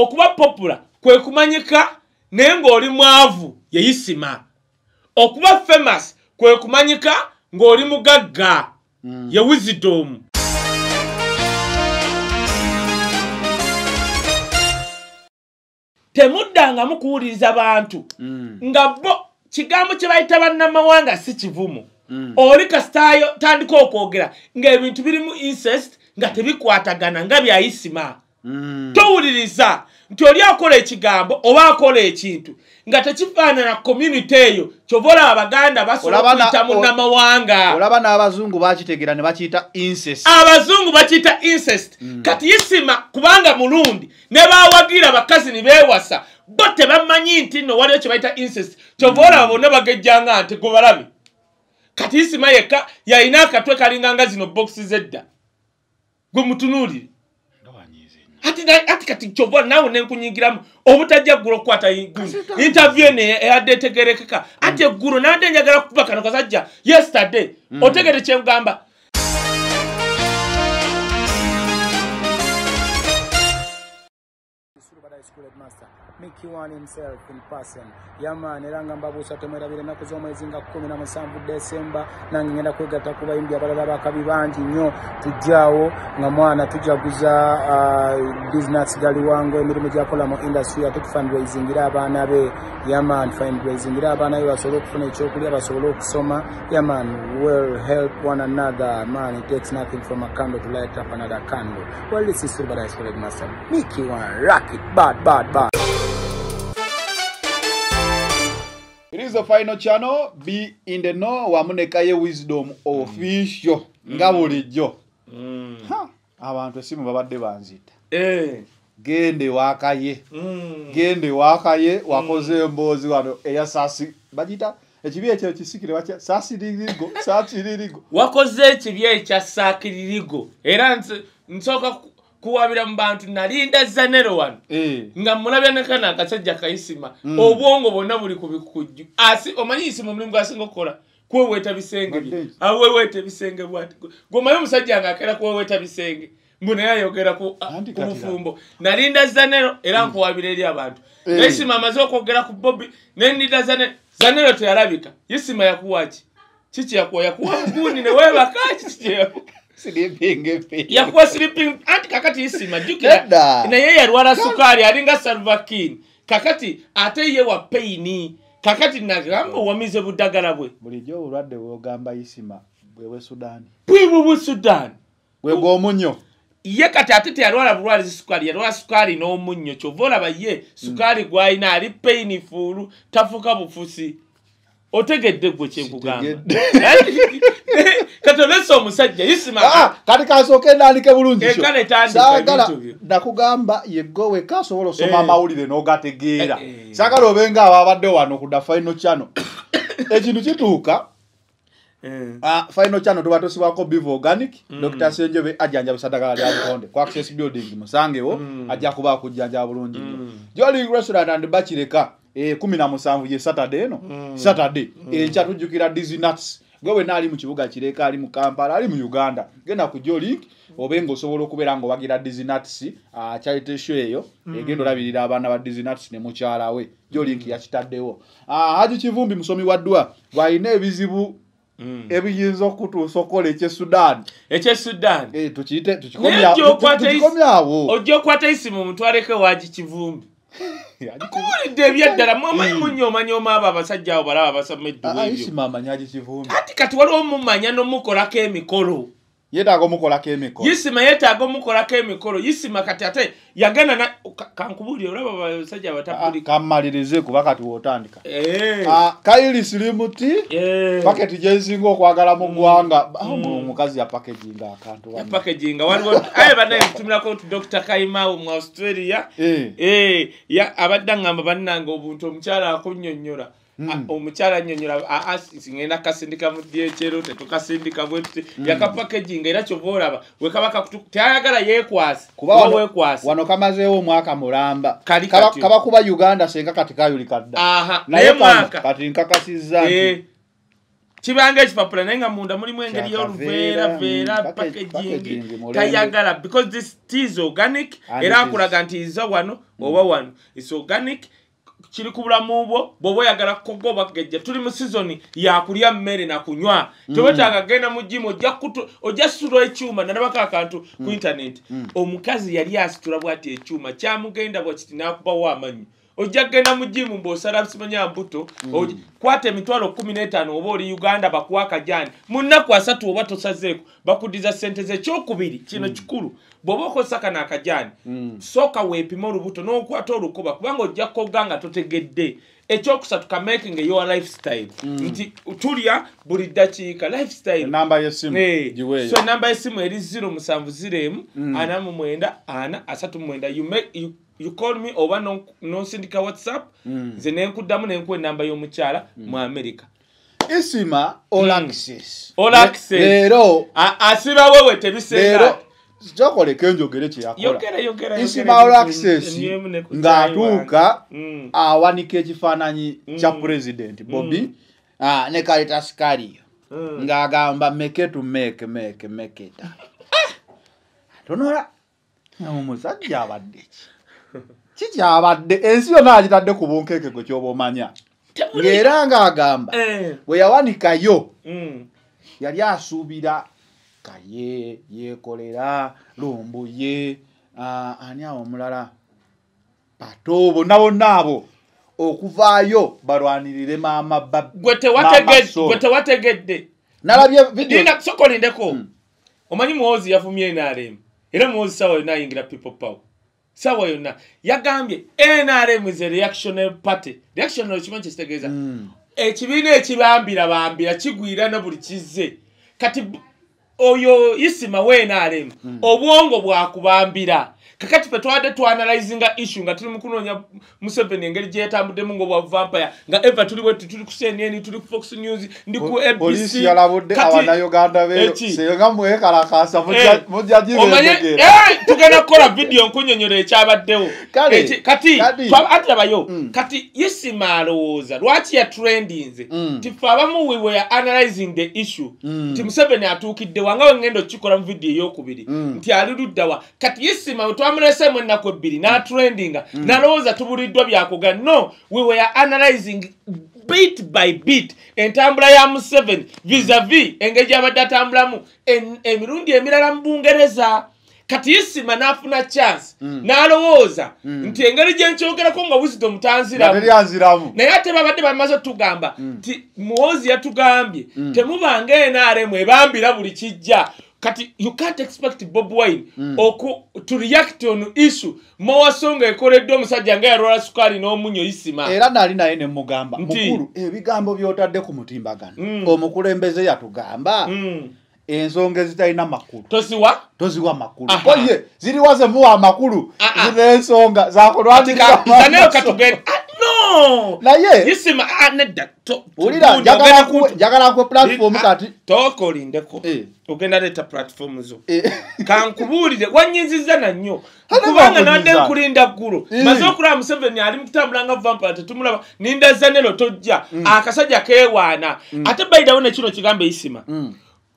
okuba popula kwe kumanyika naye ng'oli mwavu yeyisima. Okuba famous kwe kumanyika ng'oli mugagga ye wisdom. Temuddangamu kuwuliriza bantu nga bo kigambo kye bayita bannamawanga si kivumu. Oli kasitayo tandika okwogera ng'ebintu birimu incest nga tebikwatagana nga byayisima towuliriza nti oli akola ekigambo oba akola ekintu nga tekifaanana community eyo kyova olaba abaganda basobola okuyita munnamawanga. olaba n'abazungu bakitegeera ne bakiyita incest. Abazungu bakiyita incest. Kati isima kubanga mulundi ne bawagira bakazi ne beewasa bo tebamanyi nti nno waliwo kye bayita incest. Kyova olaba bonna bagejjanga nti gwe balabe. Kati isima yekka yalina akatwe kalinganga zino bokisi zedda gwe mutunuulire ati na- ati kati kyova naawe nenkunyingiramu obutajja ggulu okukwata igulu interview eno eyadde etegerekeka. Ati eggulu nabadde njagala kukuba kano kasajja yesterday. Otegere kyengamba Mickey One himself in person. Yaman era nga mbabuusa temwerabire ennaku z'omwezi nga kumi na musanvu desemba. Nange ngenda kwegatta ku bayimbi abalala bakabi bangi nnyo tujjaawo nga mwana tujaguza uh, business gali wangu emirimu gyakola mu industry ate tufundraisingire abaana be. Yaman fundraisingire abaana be basobole okufuna ekyokulya basobole okusoma. Yaman will help one another. Man it takes nothing from a candle to light up another candle. Well this is Surubada School Headmaster Mickey One rock it. Bad bad bad It is the final channel. Be in the know. Wamu ne kaye wisdom official. Nga bulijjo. Ha, abantu esimu babadde banzita. Eh, gende wakaye. Mm. gende wakaye. Wakoze emboozi wano eya sasi bagita ekibi ekyo kisikire batya sasiririgo sasiririgo wakoze ekibi ekya saakiririgo era nsooka kuwabira mu bantu nalinda zanero wano. Eh, nga mulabya nekana akasajja kayisima obwongo bwonna buli ku bikujju asi omanyi isima omulimu gwasinga okukola? Kweweeta bisenge bye. Madde. aweweeta ebisenge bwati gomaye omusajja nga akeera kuweweeta bisenge? Mbu naye ayogera ku bufumbo nalinda zanero era nkuwabira eri abantu. Eh. naye isima amaze okwogera ku bobi nendinda zanero zanero teyalabika. Isima yakuwaki kiki yakuwa? Yakuwa muguni neweebaka kiki kyeyakuwa siripingepe yakuwa sleeping anti kakati isima jukira naye yalwala sukaali alinga salvakin kakati ate ye wa peini kakati nagamba owamize buddagala bwe. Bulijjo obulwadde bwogamba isima bwewe sudaani bwibwe bwe sudan. Bwegwomunyo ye kati ate teyalwala bulwalizi sukaali yalwala sukaali n'omunnyo. Kyova olaba ye sukaali gwalina ali peini fuulu tafuuka bufusi otegedde gwe kyenkugamba kati olesa omusajja isima Ah, kati kasooke endandike bulungi Eh, saagala nakugamba yegwe wekka asobola osoma Eh. amawulire n'ogategeera. Eh, eh. saagala obenga ababadde wano ku da final channel. Ekintu kituuka Eh. ah, final channel tuba tosibwako biv organic dr senjobe ajjanjabisa ddagala lya butonde. Ku access building musangewo ajja kuba akujjanjaba bulungi nnyo. Joling restaurant and bakireka eh, kumi na musanvu ye saturday eno. Saturday. Enkya tujjukira dizinuts gwe wena ali mu kibuga kireka ali mu kampala ali mu uganda. Genda ku jolink obe ngaosobola okubeera nga owagira dizinuts uh, charity show eyo egenda olabirira abaana ba dizinuts ne mukyala we. Jolink yakitaddewo. Uh, haji kivumbi musomi wa ddwa bwalina ebizibu ebiyinza okutuusa okukola ekyesudan ekyesudan Eh, tukiyite tukikomyawo. ojja okwata isimu mutwaleko wagi kivumbi kuwulidde ebyaddala mwamanyi munyoomanyooma abo abasajja abo balaba basoma eddubu ebyo isima amanyaji kivumbi ati kati waliwo mumanya n'omukolako emikolo yeetaaga omukolako emikono yisima yeetaaga omukolako emikolo. Yisima kati ate yagenda kankubuulire olaba abasajja Ah, abatapulika kammalirize kuba kati wootandika Eh. Ah, kairi sirimuti Eh. paketi gyensinga okwagala mu ggwanga. Ah, omukazi yapakeginga akantu yapakeginga waliwo aye banaye tutumirako tu dr kaimawo mu australia. Eh, ya abadde aŋŋamba bannange obuntu omukyala akunnyonnyola omukyala annyonnyola "Ah, ah, ngenda kasindika mu dyekyero tetukasindika bwe tuti yakapakeginga era kyova olaba wekaba tayagala yeekwase kuba kuba wano, kamazeewo omwaka mulamba. Kaba- kuba uganda senga kati kayulika dda naye kati nkakasizza nti Eh, kibanga ekipapula naye nga munda mulimu engeri Kyakaveera, y'oluveera mm, package- packaging tayagala because this tis organic era is. akulaga nti iza wano oba wano. Its organic kiri ku bulamu bwo bw'oba oyagala kukoga oba kugejja tuli mu sizoni yakulya mmere nakunywa tewetaaga genda mu jimu ojja situla ekyuma nalabako akantu ku intaneti omukazi yali asitula bwati ekyuma kyamugenda bwakiti n'akubawo amanyi ojja kgenda mu jimu mbw'osala simanya mbuto. Oji- kwata emitwalo kumi n'etaano oba oli uganda bakuwa akajani mu nnaku asatu oba tosazeeko bakudiza sente ze ekyokubiri kino kikulu. Bw'oba okozesa kano akajani sooka weepima olubuto n'okwata olukoba kubanga ojja koga nga totegedde. Ekyokusatu kamaking eyowa lifestyle. Nti tulya buli ddakiika lifestyle. Enamba y'essimu Eh, enamba y'essimu eri 0 musanvu 0 emu ana mu mwenda ana asatu mwenda You make- you- you call me oba non- nonsindika whatsapp nze nenkuddamu nenkuwa enamba y'omukyala mu america. Isima all access. All access. leero A- asiba wewe tebisenga leero kyokoleka enjogere kyeyakola yogera yogera isima all access. Ng'atuuka Mm. awanika ekifaananyi kya pulezidenti bobi. Ah, ne kaleta sikaliyo ng'agamba meke to make make make it tonola omusajja abadde ki kikyabadde ensi yonna agitadde ku bunkeeke gwe kyoba omanya ng'era ng'agamba bwe yawanikayo. Yali asuubira kaye yeekolera lumbuye ah, ani awo omulala? Pato bonna bonna abo okuvaayo balwanirire maama gwe Mama tewategedde nalabye video. Linda soko lindeko omanyi muwozi yavumye nrm era muwozi sawa yonna ayingira people power sawa yonna. Yagambye nrm a reactionary party. Reactionary kimanyi kyekitegeeza? Mm. ekibiina ekibambira bambira kigwira na buli kizze. Kati oyo isima wenarem obwongo bwakubambira kakati fe twadde twanalizinga issue nga tuli mukunoonya museveni engeri gyeyetambuddemu ngaobwa vampire nga eva tuli bwe tuli ku cnn tuli ku fox news ndi ku abc yalabudde Kati- abanayuganda beyo Eki? senga mwekalakasa Eh, gibetegeera eh, tugenda kukola vidiyo nkunyonyola ekyabaddewo. Kati kati- twaba- ati labayo Mm. kati isima alowooza lwaki yatrendinze Mm. nti fe abamu we were analyzing the issue. Mm. nti museveni atuukiddewa nga wengenda okikola mu vidiyo eyokubiri nti ali luddawa kati isima we twamuleseemu ennaku ebbiri n'atrendinga nalowooza tubuliddwa byakuga no we were analyzing bit by bit entambula ya museveni visavi engeri gyabadde atambulamu emirundi emirala mu bungereza. Kati isima n'afuna chance n'alowooza nti engeri gyenkyogerako nga wisdom tanziramu teryanziramu naye ate babadde bamaze otugamba nti muwozi yatugambye temubanga nrm ebambira buli kijja kati you can't expect bob wine oku to react on issue mowasonga ekoleddwa omusajja nga yalwala sukaali n'omunyo isima era nali naye nemugamba Nti? mukulu ebigambo byotadde ku mutimbagano Mm. omukulembeze yatugamba Mm. Ensonga ezitalina makulu. Tosiwa toziwa makulu. Oye ziriwa zemuwa amakulu zina ensonga zakulwanirira zaneyo katugenda no! Naye. Isima nedda to- wulira tugundi, ogenda njagala kuwe platform Ah, kati tookolindeko Eh. ogenda leeta platform zo. Eh, kankubuulire wanyinziza nannyo Ate kubanga nadde nkulinda ggulu Eh. maze okulaba museveni ali mukutambula nga vampire tetumulaba ninda zanero tojja. Akasajja keewaana. Ate baidawo nekino kigambo isima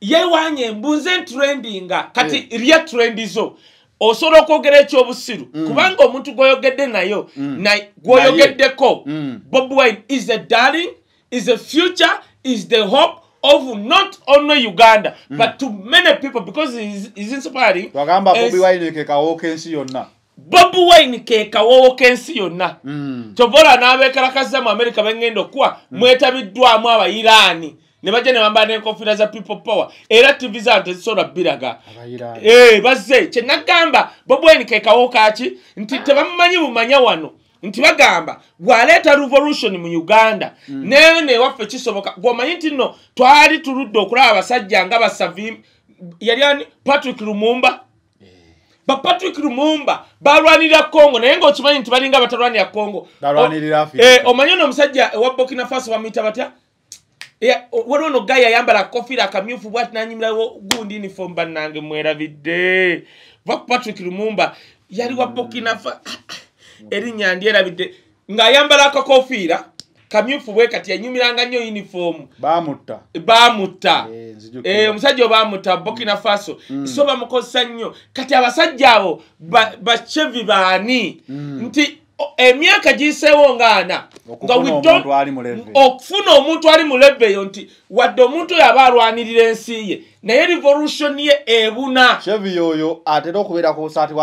mm. yeewaanye mbunze ntrendinga kati lya trendi zo osobola okwogera ekyobusiru kubanga omuntu gwoyogedde nayo na- gwoyogeddeko Mm. bob wine is a darling is a future is the hope of not only uganda but to many people because he is, is inspiring. Twagamba As- bobi wine ke kawo k'ensi yonna. Bob wine ke kawowo k'ensi yonna. Mm. tovola n'abeekalakaza mu america bengenda okuwa mwetabiddwamu abayiraani ne bajja ne bambala n'enkofiira za people power. Era tv zaabo tezisobola biraga. Eh, bazze kyenagamba bobweni ke kawo kaki nti tebamumanyi bumanya wano. Nti bagamba bw'aleeta revolution mu uganda. Naye newaffe kisoboka gwomanyi nti nno twali tuludde okulaba abasajja nga basavi yali ani? Patrick lumumba? Ba patrick lumumba balwanirira congo naye ngaokimanyi nti balinga batalwanira congo. Eh, omanyi ono omusajja ewa burkina faso bamuyita batya? Eh, waliwo ono gaya yayambala kofiira akamyufu bwati nanyumirawo gundi uniform bannange mwerabidde patrick lumumba yali wa burkina fa erinnya ndyerabidde ng'ayambala akakofiira kamyufu bwe kati yanyumiranga nnyo uniform. Bamutta bamutta Eh, omusajja obamutta burkina faso. So bamukozesa nnyo. Kati abasajja abo ba- bachevi baani? Nti emyaka giyiseewo nga we okufuna don't- omuntu ali muleve okufuna omuntu ali mu lebe eyo nti wadde omuntu oyo aba alwanirira ensi ye naye revolution ye ebuna. Chevi yoyo atera okubeera ku busaati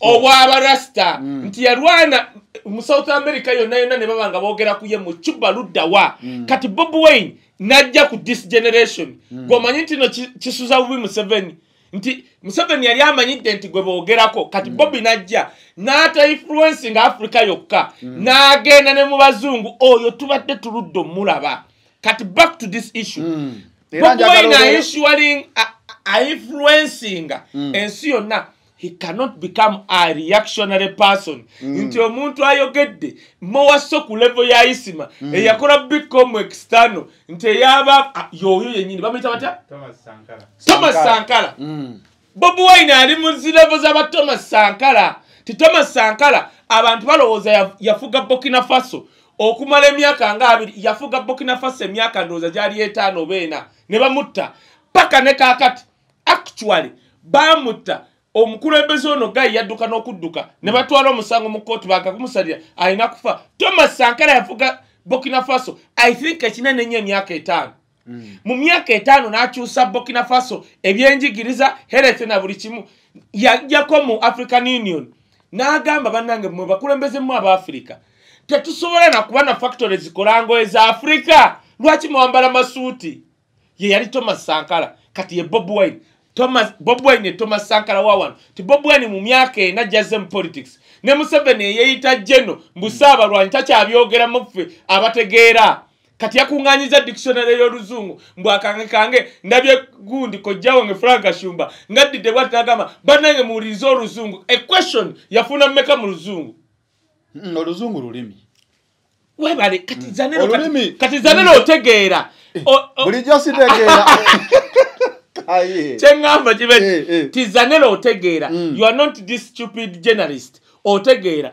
obwabarasita nti yalwana mu south america yonna yonna ne baba nga boogera ku ye mu cuba luddawa kati bob wayne najja ku this generation. Gweomanyi nti no ki- kisuza bubi museveni nti museveni yali amanyidde nti gwe boogerako kati bobi najja n'ata influensi nga africa yokka n'agenda ne mu bazungu oyo tubadde tuludde omulaba. Kati back to this issue. Era bobi njagala wayne olwo- ainsualing ainfluencinga ensi yonna he cannot become a reactionary person. Nti omuntu ayogedde mowaso ku levo ya isima eyakola bicom external nti eyaba yoyo yenyini bamuyita batya? Thomas sankara. Mm. bobi wine ali mu zirevo z'aba thomas sankara. Ti thomas sankara abantu balowooza ya- yafuga burkina faso. Okumala emyaka nga abiri yafuga burkina faso emyaka ndowooza gyali etaano oba ena. Ne bamutta paka ne kakati actually bamutta omukulembeze ono gayi yadduka n'okudduka ne batwala omusango mu kooti bakakumusalira alina kufa. Thomas sankara yafuga burkina faso i think ekinene nnyo emyaka etaano. Mu myaka etaano n'akyusa burkina faso ebyenjigiriza health na buli kimu yajjako mu african union. N'agamba bannange mwe bakulembezemu abafirika tetusobola nakuba na factory zikola ngoye za afirika lwaki mwambala masuuti? Ye yali thomas sankara kati ye bob wine thomas bob wine thomas sankara wawano ti bob wine mu myaka ena jazze mu politics. Ne museveni eyeyita jeno mbu saabalwanyi takyabyogeramu ffe abategeera. Kati yakuŋŋanyiza dictionary y'oluzungu mbw akange kange ndabye gundi kojja wange frank shumba ngaddidde bwati nagamba bannange muwulirize oluzungu. Equestion yafuna mmeka mu luzungu? Mm, oluzungu lulimi. Webale kati zanero kati- Olulimi. kati zanero otegeera. O- o- bulijjo sitegeera Aye. kyeŋŋamba Eh, kibe eh. ti zanero otegeera. Mm. you are not this stupid journalist. Otegeera.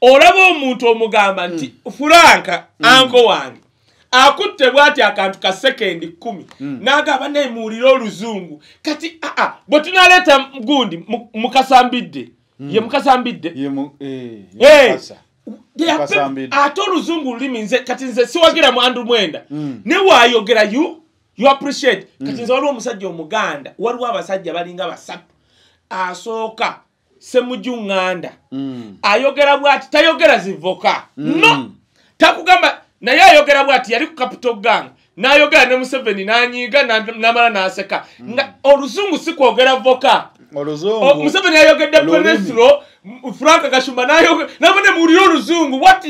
Olaba omuntu omugamba nti furanka anko wange. Akutte bwati akantu ka sekendi kumi. N'agamba nemuwulire oluzungu. Kati aa bwe tunaleeta gundi mu- mukasambidde. Ye mukasambidde? Mu- eh, Mukasambidde. ate oluzungu lulimi nze kati nze siwagira mwandu mwenda. Mm. ne waayogera you appreciate. Kati nze waliwo omusajja omuganda waliwo abasajja balinga basatu asooka semujuŋŋanda. Mm. ayogera bwati tayogera zivoka no! Takugamba naye ayogera bwati yali ku capital gang n'ayogera ne museveni n'anyiiga na- n'amala n'aseka. Nga oluzungu si kwogera voka museveni yayogedde Olulimi. penesilo frank kashumba nabone muwulire oluzungu what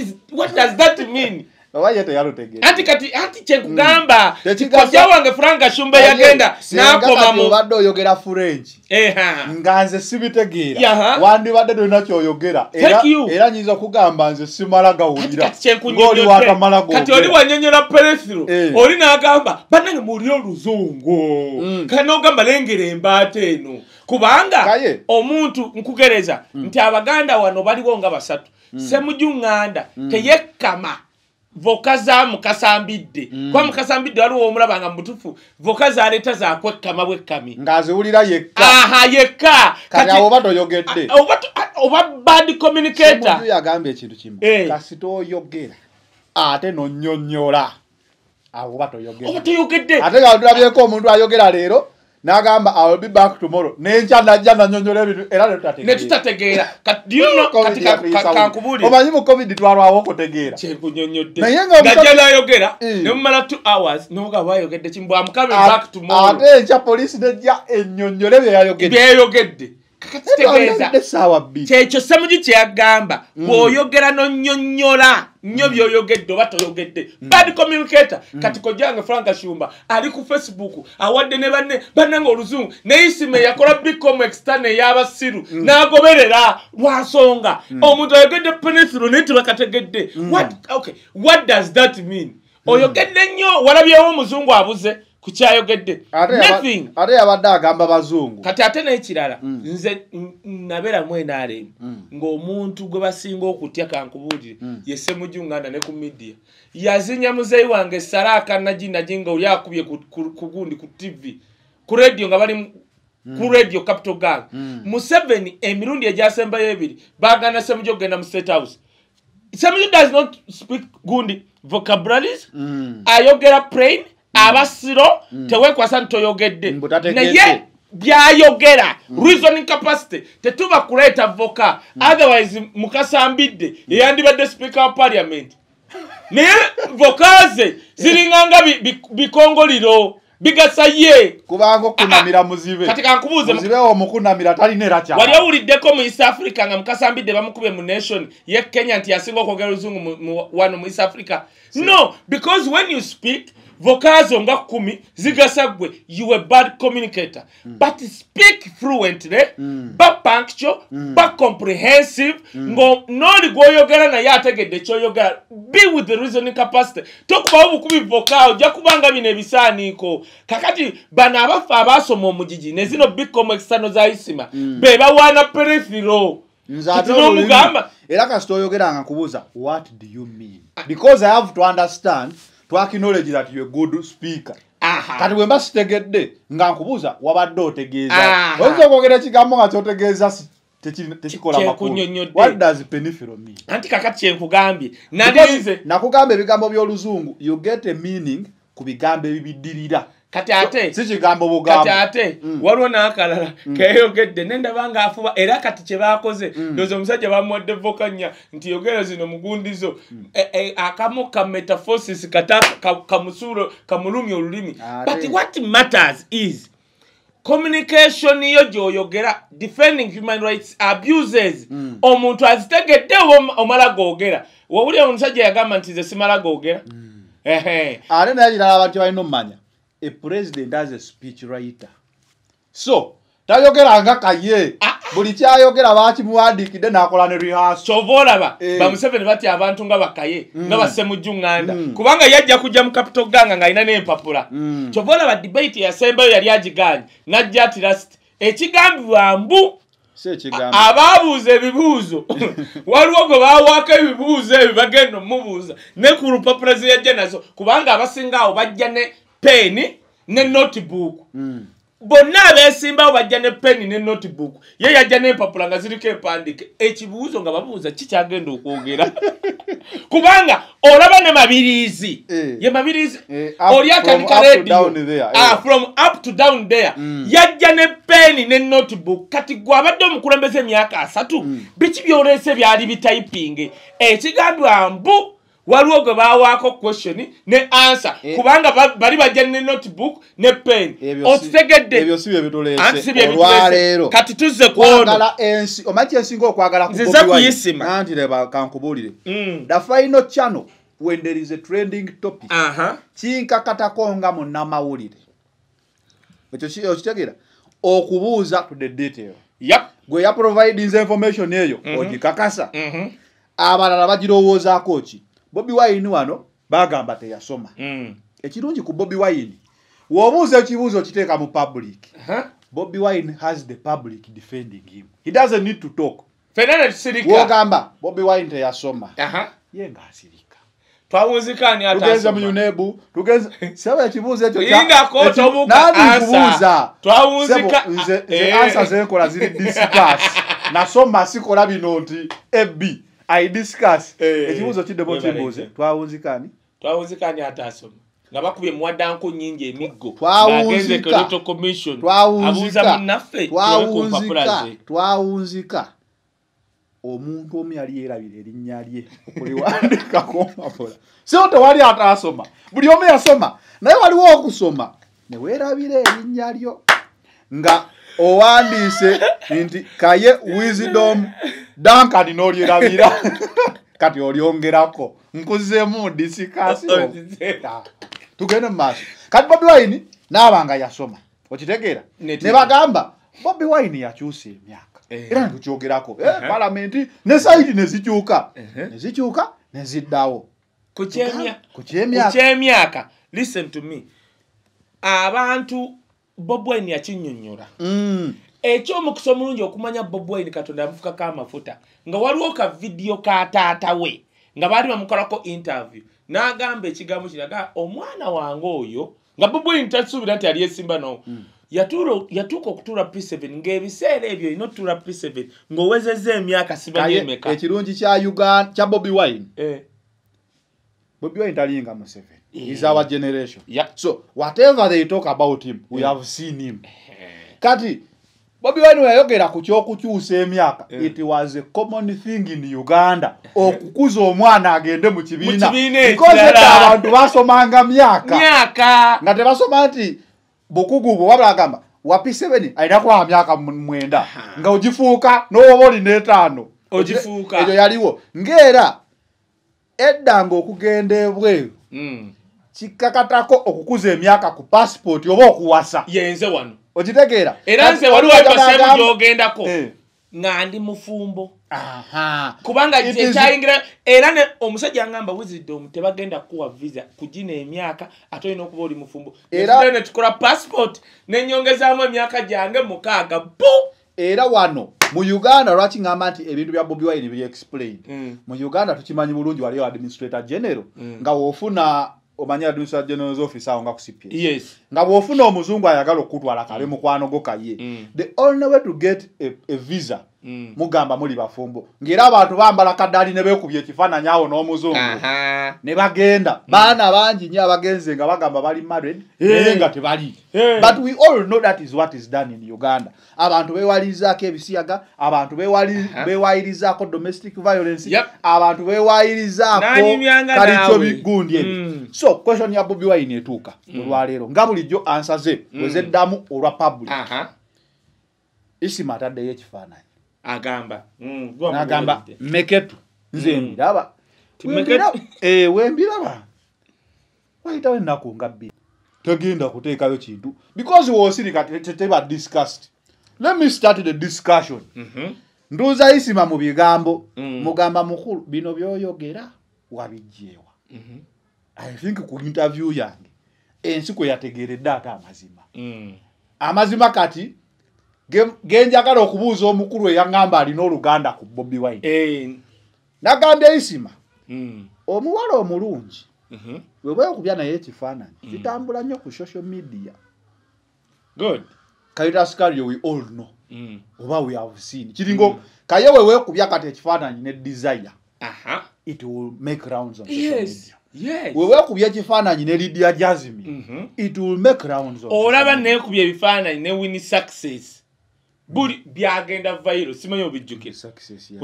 does that mean oba ye teyalutegeera anti kati anti kyenkugamba Tekigasa- kojja wange frank kashumba yagenda n'akoma mu obadde oyogera french. Nga nze sibitegeera. Wandibadde tolina kyoyogera era nyinza okugamba nze simala Kati gawulira kati ng'oli watamala kati oli wanyonyola peresiro Eh. oli n'agamba bannange muwulire oluzungu. Mm. kati n'ogamba lengera embaata eno. Kubanga omuntu nkugereza nti abaganda wano baliwo nga basatu. Semujuŋŋanda teyekkama voka za mukasambidde. Kuba mukasambidde waliwo omulaba nga mutufu voka zaleeta zakwekkama bwekkami. Ng'aziwulira yekka. Aha yekka. Kati oba toyogedde. Oba oba bad communicator. Yagambye ekintu kimu. Eh. kasita oyogera ate nonyonyola awo oba oba toyogera toyogedde. Ate nga tulabyeko omuntu ayogera leero n'agamba I will be back tomorrow. N'enkya najja nanyonyola ebintu era ne netutategeera omanyi mu covid twalwawo okutegeera. Naye ngajja n'ayogera Eh. ne mumala two hours noga bayogedde kimu bwamukame Ate- back tomorrow. ate enkya poliisi nejja ennyonnyole bye kyekyo semugi kyeyagamba bw'oyogera nonyonyola nnyo by'oyogedde oba toyogedde. Bad communicator. Kati kojjange frank shumba ali ku facebook awadde ne banne bannange oluzungu ne isima yakola bicom externe ey'abasiru n'agoberera lwansonga omuntu ayogedde penesiro naye tebakategedde. What- okay, what does that mean? Oyogedde nnyo walabyewo omuzungu abuze ku kyayogedde. Ate yabadde agamba bazungu. Kati ate n'ekirala Mm. nze n- nabeeramu enaalemu Mm. ng'omuntu gwe basinga okutya kankubuulire Mm. ye ssemujju nganda ne ku midiya yazinya muzeeyi wange salaaka naginagi nga oli akubye ku- gundi ku tv ku radio nga bali ku radio capital gang. Museveni emirundi egyasembayo ebiri bagana ssemujju okugenda mu state house. Ssemujju does not speak gundi vocabularies. Ayogera plain abasiro tewekwasa nti toyogedde. Mbu tategedde. naye byayogera. Reasoning capacity tetuba kuleeta voka otherwise mukasambidde. Eyandibadde speaker wa parliament. Naye voka ze ziringanga bi- bi- bikongoliro. Bigasa ye kubanga okunamira muzibe. Kati kankubuuze muzibe omukunamira talina era kyala. wali owuliddeko mu east africa nga mukasambidde bamukubye mu nation ye kenya nti yasinga okwogera oluzungu wano mu east africa? No because when you speak vokazo nga kumi zigasa gwe you a bad communicator. But speak fluently ba punctual ba comprehensive ngo n'oli gw'oyogera naye ategedde ekyoyogera be with the reasoning capacity. Tokubawo bukubi voka ojja kubanga bino ebisaaniiko. Kakati bano abaffe abaasoma omugigi ne zino bikomu extano za isima be bawaana perifero nze ate Kati olulimi- n'omugamba era kasita oyogeranga nkubuuza what do you mean? Because i have to understand acknowledge that you a good speaker. Kati bwe mba sitegedde nga nkubuuza wabadde otegeeza. Oyinza okwogera ekigambo nga kyotegeeza anti kakati kyenkugambye nakugamba ebigambo by'oluzungu you get a meaning ku bigambo ebibiddirira kati ate. si kigambo kati bugambo ate. Mm. waliwo n'akalala keyogedde. Nendaba nga afuba era kati kye baakoze ndowooza omusajja bamuwadde voka nnya nti yogera zino mugundizo. E- e, akamu ka metafosis kata ka- kamusuulo kamulumya olulimi. But what matters is communication yo gy'oyogera defending human rights abuses. Mm. omuntu azitegedde oba om- omala googera wawulira omusajja yagamba nti ze simala googera ehe. Ate naye kirala abantu balina omumanya a president as a speech writer. So tayogeranga kaye. Ah. buli kyayogera bakimuwandiikidde n'akola ne rehearsal? Kyova olaba Eh. bamuseveni batya abantu nga bakaye nga basemujju ŋŋanda. Mm. kubanga yajja kujja mu capital ganga ng'alina n'empapula. Mm. kyova olaba debate eyasembayo yali agiganye najja ati lasiti ekigambibwa mbu abaabuuza ebibuuzo. Waliwo gwe baawaako ebibuuzo ebyo bagenda omubuuza ne ku lupapula ze yajja nazo. Kubanga abasinga awo bajja ne peeni ne notebook Mm. bonna abeesimbawo bajja ne peni ne notebook ye yajja n'empapula nga ziriko empandiike ekibuuzo nga babuuza kikyagenda okwogera kubanga olaba ne mabiriizi Eh. ye mabiriizi Eh, up- oli akanika from up eh. Ah, from up to down there Mm. yajja ne peni ne notebook kati gwe abadde omukulembeza emyaka asatu Mm. biki byoleese byali bitayipinge ekigambibwa mbu waliwo gwe baawaako question ne answer. Eh. kubanga ba- bali bajja ne notebook ne pen. Anti bituleese bituleese. olwaleero kati tuzze ku ono. Kwagala ensi omanyi kyensinga okwagala Nzize kuyisima. Nanti leba kankubuulire. Mm. the final channel when there is a trending topic. Aha. Kinkakatako nga munnamawulire. Ekyo ki- okitegeera? Okubuuza to the detail gwe yaprovidinze information eyo Mhm. ogikakasa. Mhm. abalala bagirowoozaako ki bobi wine wano bagamba teyasoma. Mm. ekirungi ku bobi wine. W'obuuza ekibuuzo okiteeka mu public. Bobi wine has the public defending him. He doesn't need to talk. Fenna ne tusirika. Wogamba bobi wine teyasoma. Ye ngaasirika twawunzikaani tugenze mu unebu tugenze seba ekibuuzo ekyo kya- Yingako eki- tobuuka nandi answer. nkubuuza Twawunzika- nze Eh. ansa zenkola ziri discuss nasoma sikola bino nti eb i discuss. Eh. ekibuuzo kiddemu kibuuze twawunzikaani twawunzikaani atasoma nga bakubye muwaddanku nyingi emiggo. Ng'agenze kereto commission. Abuuza munnaffe twawunzika twawunzika omuntu omu yali yeerabira erinnya lye okuliwandika ku mpapula. So tewali ataasoma buli omu yasoma. Naye waliwo okusoma. Ne weerabira erinnya lyo nga owandiise nti kaye wisdom. Dankani n'olyerabira. Kati olyongerako. Nkuzeemu disikasiyo tugende mu maaso. Kati bobi wine naabanga yasoma. Okitegeera? Ne bagamba bobi wine yakyusa emyaka. Eh. era netukyogerako Eh, Uh-huh. palamenti ne saidi nezikyuka Uh-huh. nezikyuka neziddawo ku kyemyaka. Listen to me. Abantu bob wine yakinyonyola. Mm. ekyomukisa omulungi okumanya bob wine katonda yamufukako amafuta nga waliwo ka vidiyo ka taata we nga baali bamukolako interview n'agamba ekigambo kiraga omwana wange oyo nga bob wine tasuubira nti yali esimba no Yatuula- yatuuka okutuula p7 ng'ebiseera ebyo olina otutuula p7 ng'owezezza emyaka simanyi Kaye, emeka ekirungi kya bobi wine? Eh, bobi wine talinga museveni Yeah. is our generation. Yeah. so whatever they talk about him we Yeah. have seen him. Kati bobi wine weyayogera ku kyokukyusa emyaka. Yeah. it was a common thing in uganda okukuza omwana agende mu kibiina. Because abantu basomanga myaka. Nga tebasoma nti bukugu bwe wabula agamba wapi 7 alina kuba myaka mwenda. Nga ogifuuka n'oba olina etaano Ogifuuka. ekyo yaliwo. Ng'era edda ng'okugenda ebweru Kikkakatako okukuza emyaka ku pasipooti oba okuwasa. Yenze wano. Okitegeera era nze waliwo agamba- gyogendako. Eh. nga ndi mufumbo. Kubanga ekyayingira era omusajja angamba wizidom tebagenda kuwa visa kugina emyaka ate olina okuba oli mufumbo. Era- netukola passport nenyongezaamu emyaka gyange mukaaga bu era wano mu uganda lwaki ŋŋamba nti ebintu bya bobi wine biri explain Mm. mu uganda tukimanyi bulungi waliyo administrator general Mm. nga wofuna omanyi administrator general's office awo nga ku cps yes nga bw'ofuna omuzungu ayagala okutwala kabe mukwano go kaye Mm. the only way to get a, a visa Mm. Mugamba muli bafumbo. Ng'era abantu bambala kaddaali ne beekubya ekifaananyi awo n'omuzungu. Ne bagenda. Baana bangi nnyo abagenze nga bagamba bali married naye nga tebali. But we all know that is what is done in uganda. Abantu beewalirizaako ebisiyaga abantu beewayirizaako domestic violence abantu beewayirizaako kalikyo bigundi Mm. so question ya bobi wine etuuka olwaleero nga bulijjo ansa ze wezeddamu olwa public. Isima ataddeyo ekifaananyi agamba. Mm, n'agamba meketu. Nze Mm. mbiraba Wembiraba- Meketu? Eh, wembiraba. Wayitawo ennaku nga bbiri. Tegenda kuteekayo kintu. Because woosirika te- te- teba discussed. Let me start the discussion. Mhm. nduuza isima mu bigambo. Mm. mugamba mukulu bino byoyogera wabijjeewa. Mhm. i think ku interview yange ensi kwe yategeeredde ate amazima. Amazima kati genjagala okubuuza omukulu eyaŋŋamba alina oluganda ku bobi wine. Eh. nagambye isima Mm. omuwala omulungi Mhm. webwekubya naye ekifaananyi kitambula nnyo ku social media. Good. Kaitascario we all know. Mm. oba we have seen. Kiringo kaye wewekubya kati ekifaananyi ne desire. Aha. It will make rounds on social yes media. wewekubya ekifaananyi ne lidia jasmin Mhm. it will make rounds olaba media. neekubya ebifaananyi ne wini success buli byagenda vairo simanyi obijjukira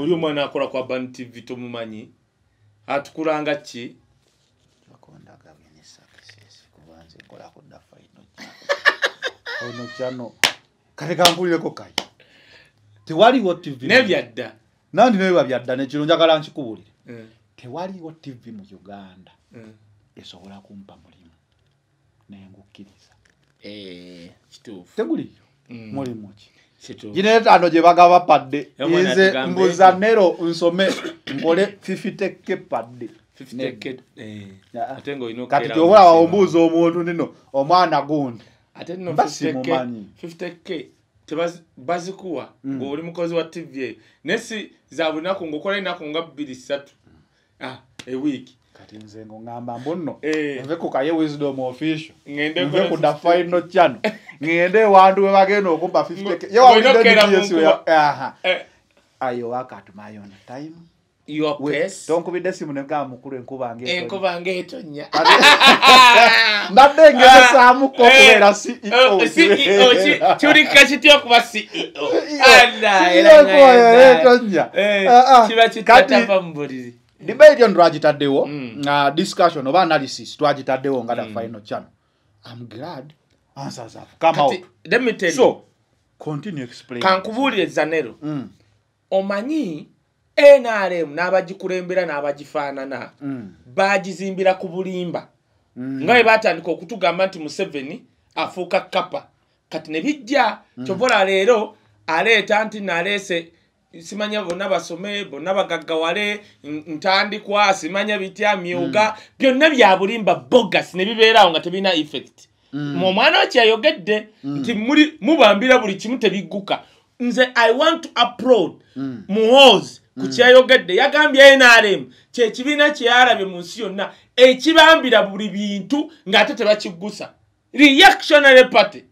oli omwana akola kwa ban tv tomumanyi atukulanga ki? Ono kyano kate kampulireko kayi tewaliwo tv nebyadda nandi nebiba byadda nekiro njagala nkikubulire Mm, tewaliwo tv mu uganda mm. esobola kumpa mulimu nengukkiriza Eh, kituufu. Teguliyo? Mm. mulimu ki gino etaano gye bagaba padde. Nze mbuza nero nsome nkole fifiteke padde. 50 k eh, kati mu wawombuuza omuntu nino omwana gundi. Ate nno Mba 50K simumanyi. 50k tebazi- bazikuwa Mm. ng'oli mukozi wa tv naye si za bunaku ng'okola enaku nga bbiri ssatu. Ah, ewiiki kati nze ngoŋŋamba mbunno Eh. nve ku kaye wisdom official nve ku da final channel ŋŋende ewantu we bagenda okumpa 50k ye wawulidde Ng'oyinokera mu DBS we- nkuba. aha Eh, ayo wakati my own time tonkubidde esimu negamba mukulu enkuba nge enkuba ng'etonnya mbadde ngezesaamuko okubeera Eh, ceo eh, CEO ki- kiwulikika kitya okuba ceo Eh, Ah, ah. kiba kitatava mu buliri debate ono twagitaddewo Mm. nga discussion oba analysis twagitaddewo nga da Mm. final channel. I'm glad. Answers have come out. kati let me tell you. so continue explain kankubuulire zanero. Mm. omanyi nrm n'abagikulembera n'abagifaanana. Mm. bagizimbira ku bulimba. Mm. nga bwe batandika okutugamba nti museveni afuuka kapa kati ne bijja kyovola leero aleeta nti naleese simanya bonna basome bonna bagaggawale ntandikwa simanya bitya myuga byonna bya bulimba bogas ne bibeeraawo nga tebirina effect. Omwana we kyayogedde nti muli mubambira buli kimu tebigguka nze i want to applaud muhoozi ku kyayogedde. Yagambye nrm kyekibiina kyeyalabye mu nsi yonna ekibambira buli bintu ng'ate tebakiggusa reactionary party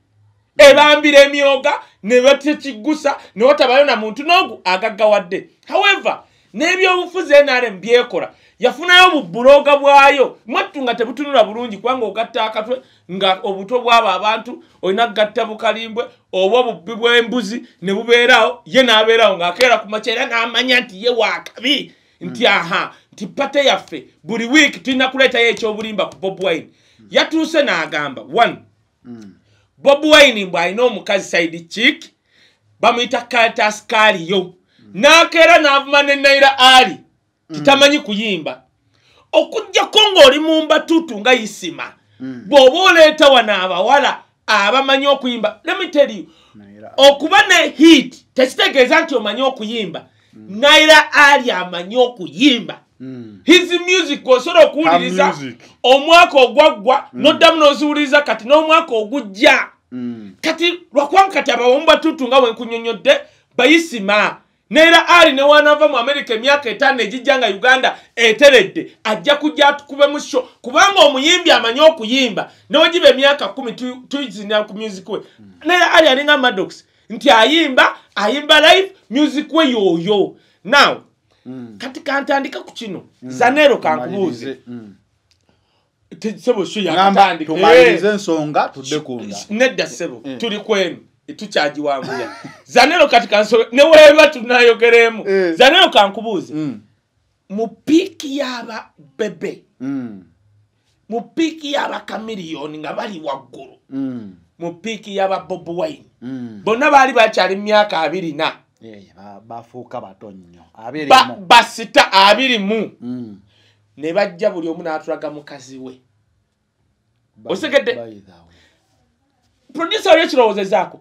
ebambira emyoga ne batekiggusa ne watabayo na muntu n'ogu agaggawadde. However n'ebyobufuzi nrm byekola yafunayo mu buloga bwayo. Mwattu nga tebutunula bulungi kubanga ogatta akatwe nga obuto bwabo abantu olina gatta bukalimbwe oba obubbi bw'embuzi ne bubeerawo ye n'abeerawo ng'akeera ku makya era n'amanya nti ye waakabi nti aha nti pate yaffe buli wiiki tulina kuleetayo ekyobulimba ku bob wine. Yatuuse n'agamba one bob wine mbw alina omukazi saidi chik bamuyita kaltas kaaliyo n'akeera n'avuma ne naira ali. Titamanyi kuyimba. Okugjako ng'oli mu mbatutu nga isima bw'oba oleeta wano abawala abamanyi okuyimba lemiteriyo okuba ne hit tekitegeeza nti omanyi okuyimba. Naira ali amanyi okuyimba his music osobola okuwuliriza omwaka ogwaggwa noddamu n'oziwuliriza kati n'omwaka ogujja. Kati lwakwanga kati abawomu batutu nga wenkunyonyodde bayisima. Neera ali newanava mu amerika emyaka etaano egijja nga uganda eteredde ajja kujja atukubemu sho kubanga omuyimbi amanyi okuyimba newegiba emyaka kumi tu- tuyizina ku music we. Neera ali alinga madox nti ayimba ayimba live music we yooyo now kati kantandika ku kino. Zanero kankubuuze. Te- sebo tumalirize ensonga tudde kunda nedda ssebo tuli kwenu tukyagiwanguya zanero kati kanso neweeba tunayogeremu. Eh. zanero kankubuuze. Mm, mu piiki y'aba bebe mm, mu piiki y'abakamiliyoni nga bali waggulu mm, mu piiki y'aba bob wine mm. bonna baali bakyali mu myaka abiri na. Eh, bafuuka bato nnyo. Basita abiri mu. Mm. ne bajja buli omu n'atulaga mukazi we. Way. producer oli ekirowoozezaako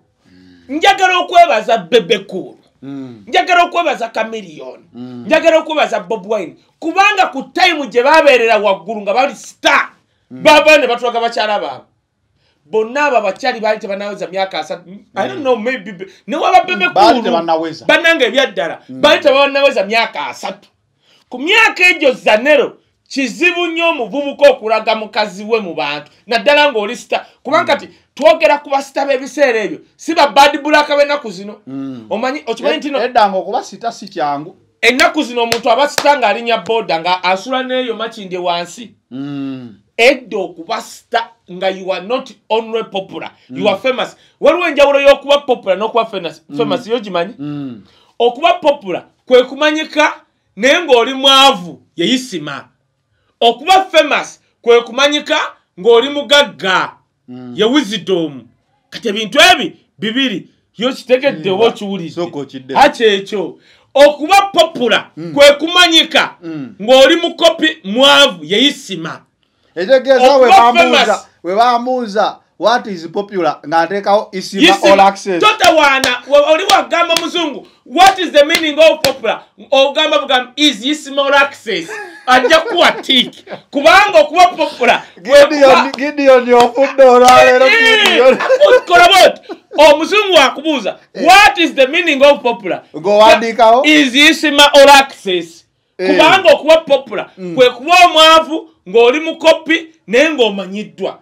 njagala okwebaza bebe kulu Mm, njagala okwebaza kamiliyoni Mm. njagala okwebaza bob wine. Kubanga ku tayimu gye babeerera waggulu nga bali star. Baba ne batulaga bakyala baabwe bonna abo abakyali baali tebanaweza myaka asatu. I don't know maybe be- newaba bebe Baali kulu tebannaweza. bannanga ebyaddala baali tebanaweza myaka asatu. Ku myaka egyo zanero kizibu nnyo omuvubuka okulaga mukazi we mu bantu. Naddala ng'oli sita kubanga kati twogera ku basita b'ebiseera ebyo si ba bad bulaka b'ennaku zino. Mm. omanyi okimanyi nti no edda nga okuba sita si kyangu. Ennaku zino omuntu aba sita ng'alinnya boda nga asula n'eyo makindye wansi edda okuba sita nga you are not only popular you are famous. Waliwo enjawulo y'okuba popular n'okuba famous famous yo gimanyi? Mm. okuba popular kwe kumanyika naye ng'oli mwavu yeyisima. Okuba famous kwe kumanyika ng'oli mugagga ye wisdom. Kati ebintu ebi bibiri yo kitegedde oba okiwulidde. Sooka okidde. haki ekyo okuba popular kwe kumanyika Mm. ng'oli mukopi mwavu yeyisima ekitegeeza we famous. we bamuuza what is popular? Ng'ateekawo isima all access. Totawaana wa- oli wagamba muzungu what is the meaning of popular? Ogamba bugamba is yisima access? Ajja kuwa tik kubanga okuba popular Gideon- ofudde olwaleero Gideon. kola bot. Omuzungu akubuuza what is the meaning of popular? Ng'owandiikawo? is yisima all access? Eh. Kubanga okuba popular kwe kuba omwavu ng'oli mukopi naye ng'omanyiddwa.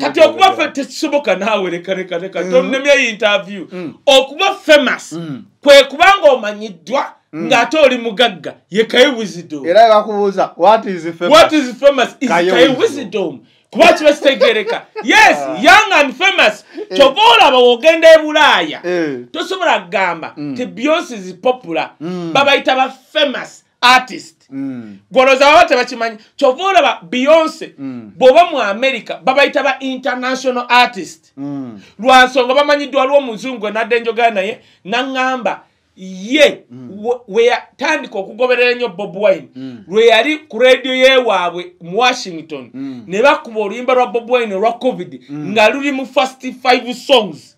Kati okuba fe tekisoboka naawe lekalekaleeka tonemya interview. Okuba famous kwe kubanga omanyiddwa ng'ate oli mugagga ye kayi wisdom. Era bakubuuza what is famous? what is famous is Kayi kayi wisdom. wisdom. Kuba kiba kitegereka. Yes young and famous. Kyova olaba wogenda e bulaaya Eh. tosobola kugamba ti beyonce is popular. Babayita ba famous artist. Mm. gwolooza baba tebakimanyi. Kyova olaba beyonce bw'oba mu america babayita ba international artist. Mm. lwansonga bamanyiddwa waliwo omuzungu enadde njogera naye naŋŋamba ye we- we yatandika okugoberera ennyo bob wine. Lwe yali ku rediyo yewaabwe mu washington ne bakuba oluyimba lwa bob wine olwa covid nga luli mu first five songs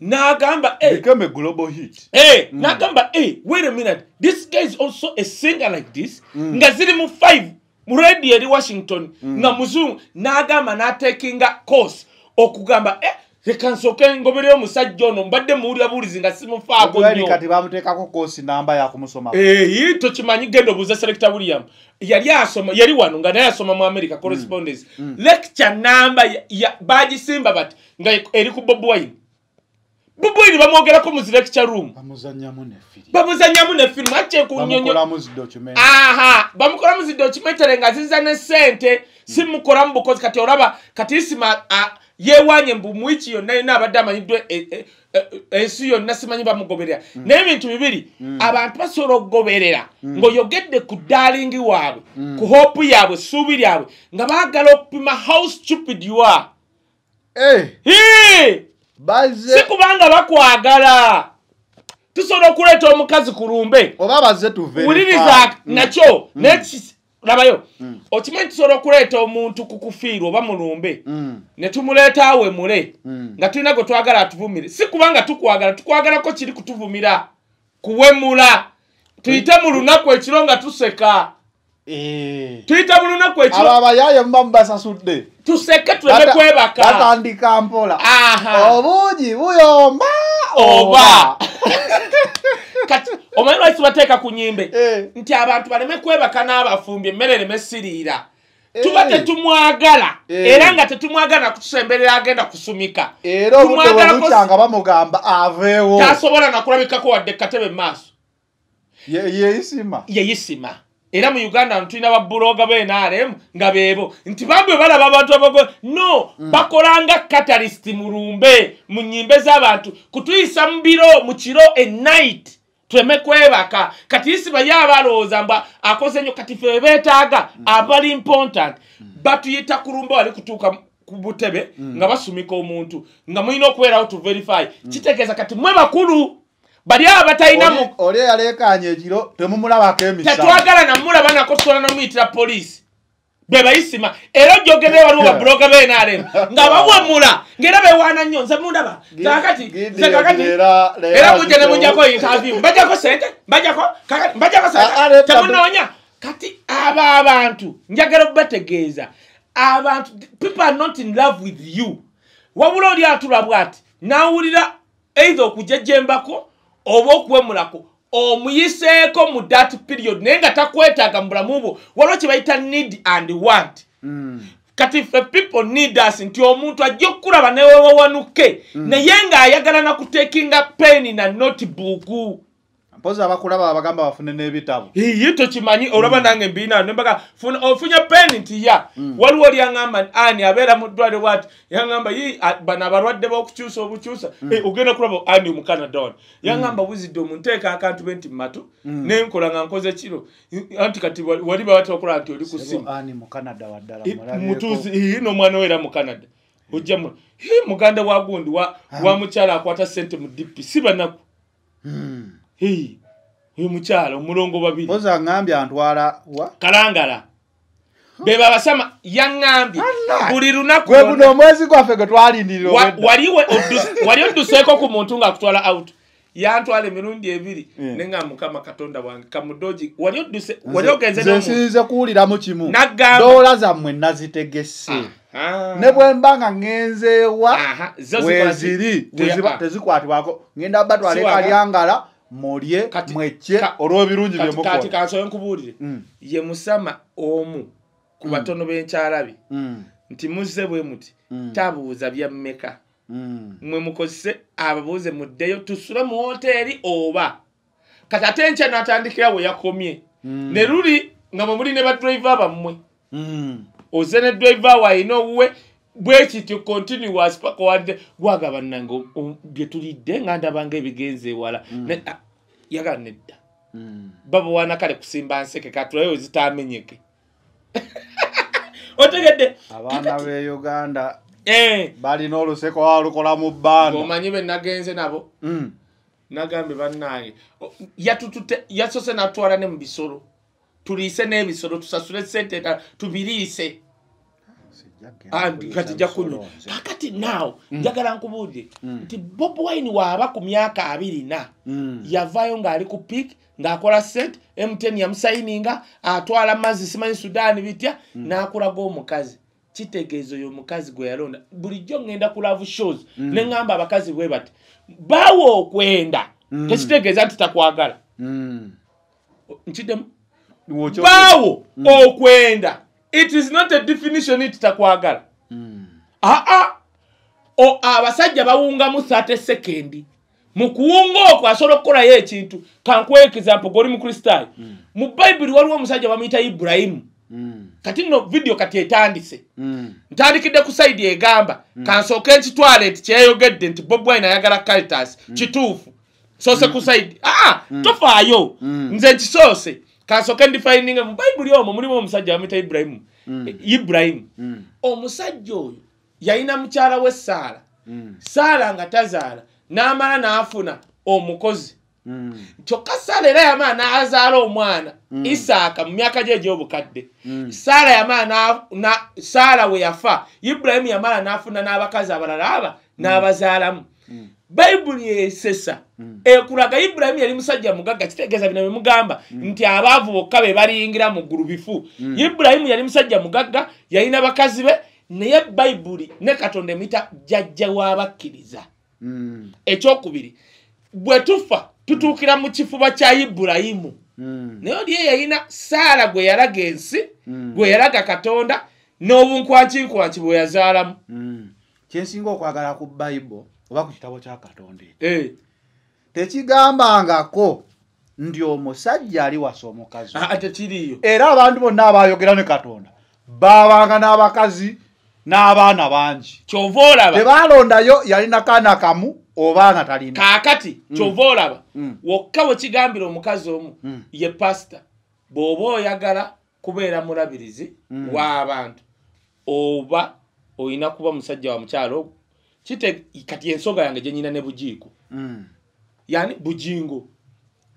n'agamba "Eh, became a global hit. Hey, n'agamba hey, wait a minute. This guy is also a singer like this. Nga ziri mu five mu radio eri washington nga muzungu n'agamba n'atekinga course okugamba eh, leka nsooke ngobereyo omusajja ono mbadde muwulira buwulizi nga simufaako kati bamuteekako koosi namba yakumusoma eyi tokimanyi genda obuuza selecta william. Yali asoma yali wano nga naye asoma mu america correspondence. Lecture namba bagisimba bati nga eri ku bob wine bob wine bamwogerako mu zi lecture room. Bamuzanyamu ne firimu akyekunyonyo aha bamukolamu zi documentary nga ziza ne sente simukolamu bukozi. Kati olaba kati isima yeewanye mbu mwiki yonna yonna abadde amanyiddwa e- e- e- ensi yonna simanyi bamugoberera. Naye ebintu bibiri abantu basobola okugoberera ng'oyogedde ku daalingi waabwe ku hopu yaabwe essuubi lyabwe nga baagala okupima how stupid you are. Eh! Si baze kubanga bakwagala. Tusobola okuleeta omukazi ku lumbe. Oba baze tuverify. wuliriza Mm. nakyo nekisi labayo. Okimanyi tusobola okuleeta omuntu ku kufiirwa oba mulumbe Mm, ne tumuleeta awe mule. Mm. nga tulina gwe twagala atuvumire. Si kubanga tukwagala tukwagalako kiri kutuvumira. Kuwemula. Tuyite mu lunaku ekiro nga tuseka Eh. tuyite mu lunaku abo ekiro abayaye muba mubasasudde tuseke tuleme kwebaka batandika mpola. Obuugi buyomba oba. kati omanyi lwaki tubateeka ku nyimbe? Eh. nti abantu baleme kwebaka n'abafumbi emmere ereme siriira Eh. tuba tetumwagala era nga tetumwagala nakutusemberera agenda kusumika. Era obudde bwe Tumwagalako- bukyanga bamugamba aveewo. Tasobola nakulabikako wadde katebe mu maaso. Ye- yeisima yeyisima era mu uganda wano tulina babuloga bnrm nga beebo. Nti bambi balaba abantu abago no bakolanga catalyst mu lumbe mu nyimbe z'abantu. Kutuyisa mu biro mu kiro enight tuleme kwebaka. Kati isima ye abalowooza mbu akoze nnyo kati fe beetaaga abali important. Batuyita ku lumbe wali kutuuka ku butebe nga basumika omuntu nga mulina okubeerawo tu verify. Kitegeeza kati mwe bakulu bali abo batalina Oli- eyaleekanya ekiro temumulabako emisana tetwagala namulaba nako tusobola nomuyitira poliisi. Be bayisima. Era ojogere waliwo babuloga benarem nga bawamula ngaera bewaana nnyo nze mundaba. Kakati kakati era mujja ne munjako interview. Mbajjako sente mbajjako mbajjako sente temunoonya. Kati abo abantu njagala okubategeeza. Abantu people are not in love with you. Wabula oli atula bwati nawulira eitha okujejembako oba okuwemulako omuyiseeko mu that period naye nga takwetaaga mu bulamu bwo waliwo kye bayita need and want. Kati ffe people need us nti omuntu ajja okukulaba newewawanuke naye ng'ayagala nakutekinga peni na notebook mpozi abakulaba babagamba bafune n'ebitabo. Ye tokimanyi olaba nange mbiina nembaga ofunye peni nti ya. Waliwo oli yaŋamba ani abeera mu ddwaliro bwati yaŋamba yi a- bano abalwadde b'okukyusa obukyusa. Eh, ogenda kulaba ani mu canada ono yaŋamba wizidde omunteeka akantu be nti matu nenkola nga nkoze kiro. Anti kati wali wali bawata okola nti oli ku simu. n'omwana we era mu canada ojjamu muganda wa gundi wa mukyala akwata sente mu dipi si banaku Hmm. Oyo mukyala omulongo babiri. Mpozi aŋŋambye antwala wa? Kalangala. Be babasama yaŋŋambye. Buli lunaku gwe guno omwezi gwaffe gwe twalindirira wali odduseeko ku muntu ng'akutwala out. Yantwala emirundi ebiri Mm. ne nga mukama katonda wange kamudogi. Wali odduse wali Nze- ogenze nsinze kuwuliramu kimu. Doola zammwe nazitegese. Ne bwe mba nga ŋŋenzeewa weziri ah. tezikwatibwako. Ŋŋenda batwala ekalyangala mulye ka- olw'ebirungi bye kati kati mukola. kansobe nkubuulire. Mm, ye musama omu ku batono b'enkyalabi mm, nti muzze bwe muti Mm. tabuuza bya mmeka? Mm. mwe mukozese ababuuze muddeyo tusule mu woteeri oba? Kati ate enkya n'atandikira we yakomye. Mm. ne luli nga mwe muli ne badriva bammwe. Mm. oze ne driva we ayina owuwe bwe kityo continuous paka wadde gwaga bannange bye tulidde nga ndabanga ebigenza ewala. Ne- ah, yagala nedda. Mm. babawana kale kusimba nseke katulayo zitamenyeke. Otegedde. Abaana b'e uganda Eh, balina oluseko walukola mu bbanda ng'omanyi be nagenze nabo? Mm. nagambye bannange. Yasose natwala ne mu bisolo. Tuliise n'ebisolo tusasule sente tubiriise kati ja kunywa. kakati naawo njagala nkubuulire nti bob wine waaba ku myaka abiri na Mm. yavaayo ng'ali ku pik ng'akola sente mtn yamusayininga atwala mazzi simanyi sudaani bitya n'akulaga omukazi. Kitegeeza oyo omukazi gwe yalonda. Bulijjo ŋŋenda ku love shows ne ŋŋamba abakazi bwe bati baawa okwenda. Tekitegeeza nti takwagala. Nkiddemu baawo okwenda it is not a definition nti takwagala. Aa o abasajja bawungamu 30 sekendi mu kuwunga okwo asobola okukolayo ekintu kankuwa example goli mukristaayo mu bayibuli waliwo omusajja bamuyita ibulayimu kati nno vidiyo kati etandise. Ntandikidde ku saidi egamba kansooke nkitwale nti kyeyayogedde nti bob wine ayagala caritas kituufu. Soose ku saidi aa tofaayo. Nze nkisoose kansooke ndifayininga mu bayibuli omwo mulimu omusajja bamuyita ibulayimu ibulayimu omusajja oyo yalina mukyala we saala saala nga tazaala n'amala n'afuna omukozi kyokka saala era yamala n'azaala omwana isaaka mu myaka gye egy'obukadde saala yamala na- na- saala we yafa. Ibulayimu yamala n'afuna n'abakazi abalala aba n'abazaalamu bayibuli esesa ekulaga ibulayimu yali musajja mugagga kitegeeza bino bemugamba nti abaavu bokka be baliyingira mu ggulu bifu ibulayimu yali musajja mugagga yalina bakazi be naye bayibuli ne katonda emuyita jjajja w'abakkiriza. Ekyokubiri bwe tufa tutuukira mu kifuba kya ibulayimu naye oli ye yalina saala gwe yalaga ensi gwe yalaga katonda n'obunkwankinkwanki bwe yazaalamu. Kyensinga okwagala ku bayibo oba ku kitabo kya katonda ekyo tekigambangako nti omusajja ali wasa omukazi we. aa tekiriiyo era abantu bonna abayogera ne katonda babanga n'abakazi n'abaana bangi kyova olaba tebalondayo yalina kaana kamu oba nga talina kaakati kyova olaba Mm. wokka wekigambira omukazi omu Mm. ye pasita bw'oba oyagala kubeera mulabirizi Mm. w'abantu oba olina kuba musajja wa mukyalo ogwo kite kati ensonga yange gye nyina ne bujiiko Mm. yani bujingo.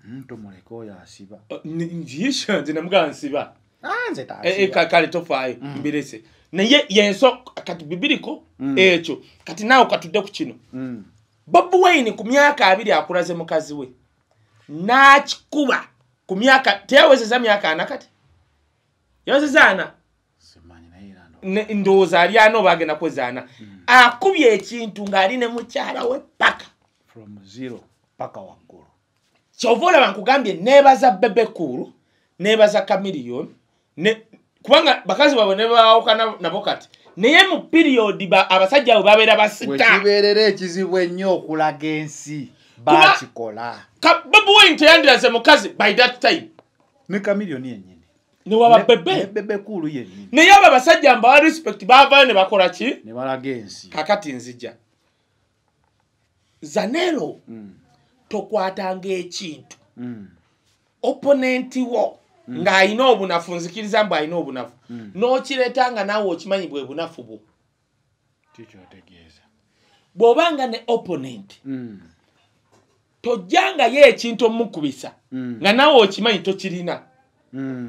Mm, tumuleke oyo asiba nziyisha nze namugaba nsiba. Ah, Eh, eh, kale tofaayo mbirese. Naye yenso kati bibiriko ekyo kati naawe katudde ku kino. Bobi wine ku myaka abiri akulaze mukazi we. N'akikuba ku myaka teyawezeza myaka ana kati? Yawezeza ana? Ndowooza ali ana oba agenda kweza ana akubye ekintu ng'ali ne mukyala we paka. From zero paka waggulu. Kyova olaba nkugambye neebaza bebekulu neebaza kamiliyoni ne- kubanga bakazi baabwe ne bawukana nabo kati naye mu piriyodi ba- abasajja abo babeera basita. Wekibeerera ekizibu ennyo okulaga ensi bakikola bobi wine teyandiraze mukazi by that time. Ne kamiliyoni yennyini newaba Ne- bebe bebekulu yennyini. Naye abo abasajja mbawa respect baavayo ne bakola ki? Ne balaga ensi. Kakati nzija. Zanero Mm, tokwatanga ekintu. Mm, opponenti wo ng'alina obunafu nzikiriza mbu alina obunafu. Mm. n'okireeta nga naawe okimanyi bwe bunafu bwo. Kikyotegeeza bw'obanga ne opponent Mm, tojjangayo ekintu omukubisa mm, nga naawe okimanyi tokirina. mm,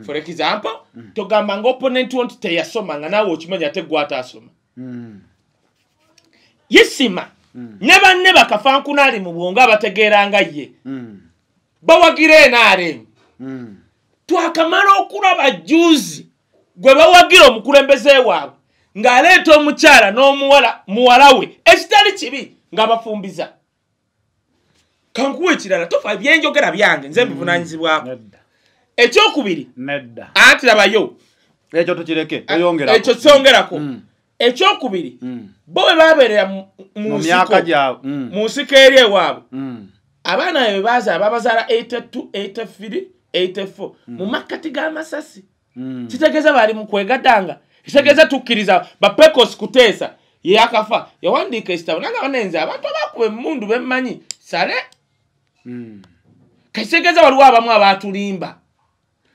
for example togamba nga opponent wo nti teyasoma nga naawe okimanyi ate gwe ataasoma mm, yisima Mm. ne banne bakafankunaali mu bwonga abategeeranga ye. Mm, bawagira enaremu mm, twakamala okulaba juzi gwe bawagira omukulembeze waabwe ng'aleeta omukyala n'omuwala muwala we ekitali kibi nga bafumbiza. Kankuwa ekirala tofa byenjogera byange nze mbivunanyizibwako ekyokubiri nedda. anti labayo. Ekyo tukireke ekyo kyongerako. Mm. ekyokubiri Mm. bo bwe babeerera mu- nsiko. Mm, mu nsiko eri ewaabwe. Abaana bwe bazaala babazaala 82 83 84 mu makkati g'amasasi kitegeeza bali mu kwegadanga kitegeeza tukkiriza bapekos kuteesa. Ye akafa. Yawandiika ekitabo. Nanga banenze abantu abakuba emundu bemmanyi sale. Kakitegeeza waliwo abamu abaatulimba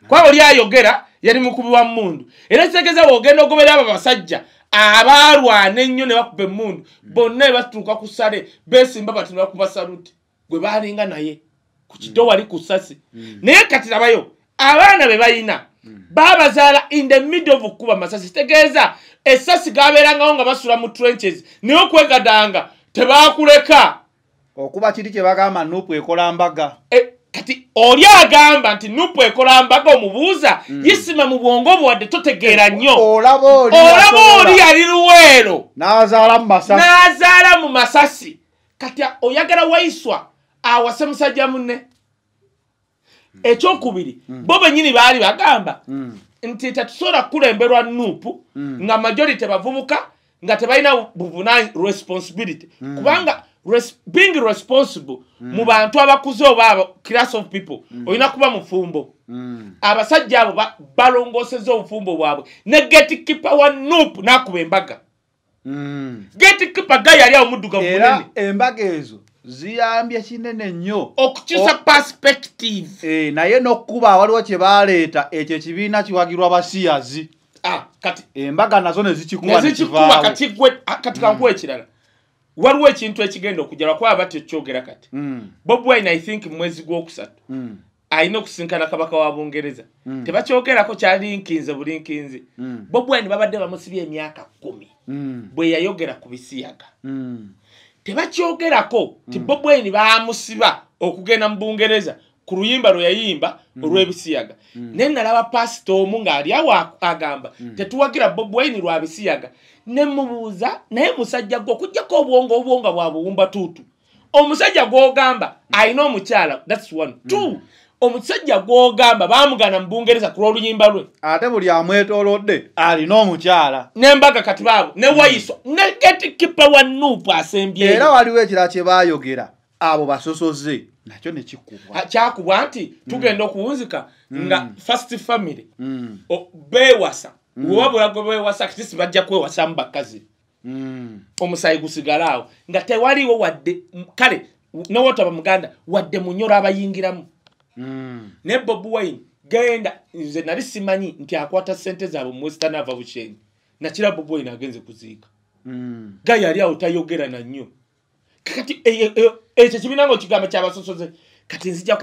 kuba oli ayogera yali mukubi wa mundu era kitegeeza wogenda ogobera abo basajja abalwana ennyo ne bakuba emundu bonna ne batuuka ku sale besimba bati ne bakuba saluti gwe balinga naye ku kido wali ku ssasi. Naye kati labayo abaana be balina babazaala in the middle of okukuba masasi. Kitegeeza esasi gabeerangawo nga basula mu trenches naye okwegadanga tebakuleka okuba kiri kye bagamba nupu ekola mbaga. E, kati oli agamba nti nupu ekola mbaga omubuuza yisima mu bwongo bwe wadde totegeera nnyo. Olaba oli yali luweero. N'azaala mu masasi. Kati oyagala wayiswa awase musajja munne. Ekyokubiri bo bennyini baali bagamba Mm. nti tetusobola kukulemberwa nuupu nga majority bavubuka nga tebalina buvunany responsibility. Kubanga res, being responsible mu bantu abakuze oba aba class of people olina kuba mufumbo Mm. abasajja abo ba- balongoseza obufumbo bwabwe ne getikipa wa nuupu n'akuba embaga. Mm. getikipa ga yali awo muddugavu era munene. embaga ezo ziyambye kinene nnyo. Okukyusa O- perspective. Eh, naye n'okkuba waliwo kye baaleeta ekyo ekibiina kiwagirwa basiyazi ah, kati embaga nazo ne zikikuba ne nezikikuba kati ah, kati kankuwa ekirala waliwo ekintu ekigenda okujja lwakuba bati kyogera kati. Mm, bob wine i think mu mwezi gwokusatu mm, alina okusinkana kabaka wa bungereza. Mm. tebakyogerako kyalinkinze bulinkinzi bob wine babadde bamusibye emyaka kumi bwe yayogera ku bisiyaga. Tebakyogerako ti bob wine bamusiba okugenda mu bungereza ku luyimba lwe yayimba olw'ebisiyaga. Naye nalaba pasita omu ng'ali awo agamba tetuwagira bob wine lwa bisiyaga. Ne mubuuza naye musajja gwe okugjako obwongo obwonga bwa buwumba tuutu. Omusajja gw'ogamba alina omukyala thats one. Two omusajja gw'ogamba baamugana mu bungereza ku lw'oluyimba lwe. Ate buli amwetoolodde alina omukyala n'embaga kati baabo ne wayiswa ne getikipa wa nuupu asembyeyo. Era waliwo ekirala kye baayogera abo basosoze nakyo ne kikubwa Ha- kyakubwa nti tugenda okuwunzika nga first family. Mm, beewasa. Wewabula gwe beewasa kati sibajja kwewasamu bakazi. Mm, omusayi gusigala awo. Nga tewaliwo wadde kale nowotaba muganda wadde munyolo abayingiramu. Mm. ne bob wine genda nze nali simanyi nti akwata sente zaabwe mu western ava bushenyi nakira bob wine agenze kuziika. Mm. ga yali awo tayogera nannyo kati e- e- ekyo kibiina nga okigamba kyabasosoze kati nzija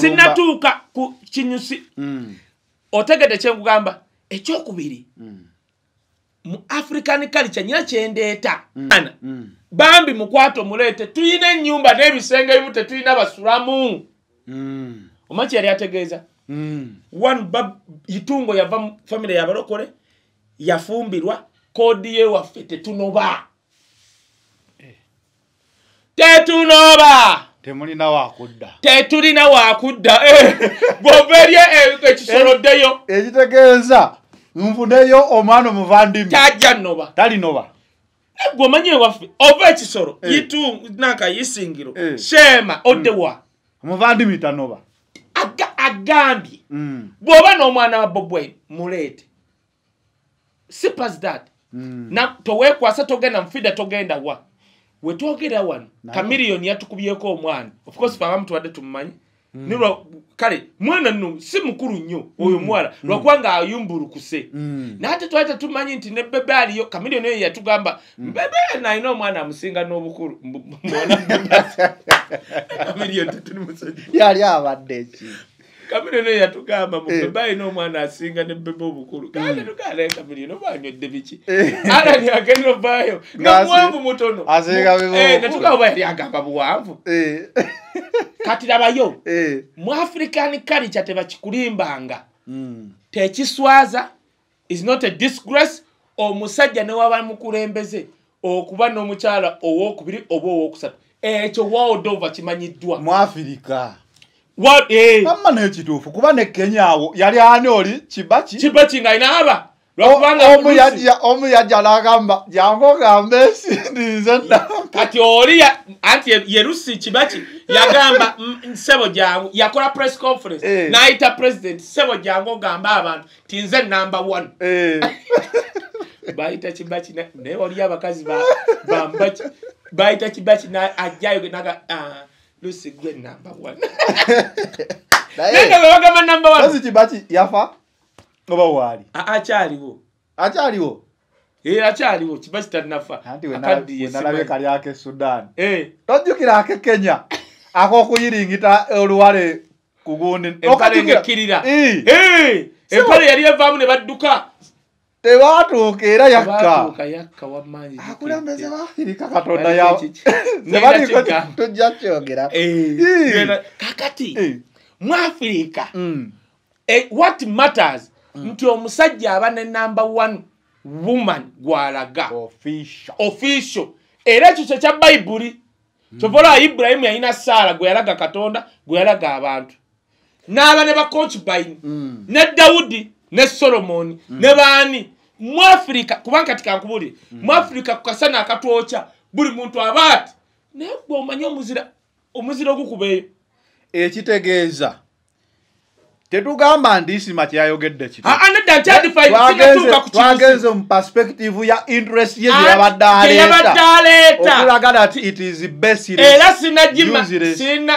sinatuuka ku kinyusi. Mm. otegedde kyenkugamba ekyokubiri Mm. mu african culture nyina kyendeeta ana Mm. bambi mukwata omuleete tuyina ennyumba n'ebisenge ebimu tetulina basulamu. Omaki yali ategeeza? One itungo yava mu famire yabalokole yafumbirwa koodi ye waffe tetunoba tetunoba temulina wakudda tetulina wakudda Eh, bwoberye ekisoloddeyo ekitegeeza nfuneyo omwana omuvandimi tajja noba talinoba. Gwe omanyi ewaffe ova ekisolo Eh. yitu nanka yisingiro. Eh. sheema oddewa omuvandimi tanoba. Aga- agambye. Mm. bw'oba n'omwana wa bobwine muleete. Sipas that. Mm. na toweekwasa togenda mufida togenda wa wetwogera wano kamiliyoni yatukubyeko omwana. Of course fabamu tuwadde tumumanyi. Nilwa kale mwana nno si mukulu nnyo oyo muwala lwakubanga ayumbulukuse. Mm. naate twali tetumanyi nti ne bebe aliyo kamiliyoni eyo yatugamba bebe nalina omwana amusinga n'obukulu mwana kamiliyoni tetuli musajja. Yali abadde ki kamiliyoni eyo yatugamba mu Eh. alina omwana asinga ne bebe obukulu kandi tukaalayo kamiliyoni oba anywedde biki Eh. alani agenda ovaayo nga muwanvu mutono netugamba oba yali agamba buwanvu Eh. kati labayo Eh. mu african culture tebakikulimbanga Mm. tekiswaza is not a disgrace omusajja newaba mukulembeze okuba n'omukyala owokubiri oba owokusatu ekyo world over kimanyiddwa mu afirika Wa- eh, n'ekituufu kuba ne kenya awo yali ani oli? Kibaki kiba kingaina aba omu yajja n'agamba jangu ogambe esindinze namba kati oli ya- anti ye- yerusi kibaki yagamba "Mm, ssebo jangu yakola press conference. Eh. n'ayita president ssebo jangu ogamba abantu ti nze number one. Eh. bayita kibaki na- naye waliyo abakazi ba- bambaki bayita kibaki na- ajjayo naga "Ah, lusi gwe number one. Naye. Bagamba number one. Ozi kibaki yafa? Oba waali akyaliwo. Akyaliwo? Eh, akyaliwo. Kibaki tannafa anti we Akaddiye nalabye simanyi. kali ake sudan. Eh, tojjukira ake kenya. Ak'okuyiringita oluwale ku gundi. Empale ng'ekkirira. Eh. Eh, empale yali evaamu ne badduka tebatuuka era yakka Baatuuka yakka wamaanyi akulembeze baafirika katonda tujja kyogera kakati mu afirika Mm. eh, what matters? Nti omusajja aba ne number one woman gwalaga. Official. official. Era ekyo kyo kya bayibuli kyova olaba ibulayimu yalina saara gwe yalaga katonda gwe yalaga abantu. N'aba ne Mm. ne dawudi ne solomoni ne baani mu afirika kubanga kati kankubulire mu afirika ku kasana akatwokya buli muntu aba ati naye gwe omanyi omuzira omuzira ogukubeeyo? Ekitegeeza. Tetugamba nti isima kyeyayogedde kiti Ah, nedda nkyadifine Twagenze- sinatuuka ku twagenze mu perspective ya interest ye gyeyabadde gyeyabadde aleeta. aleeta. Okulaga that it is era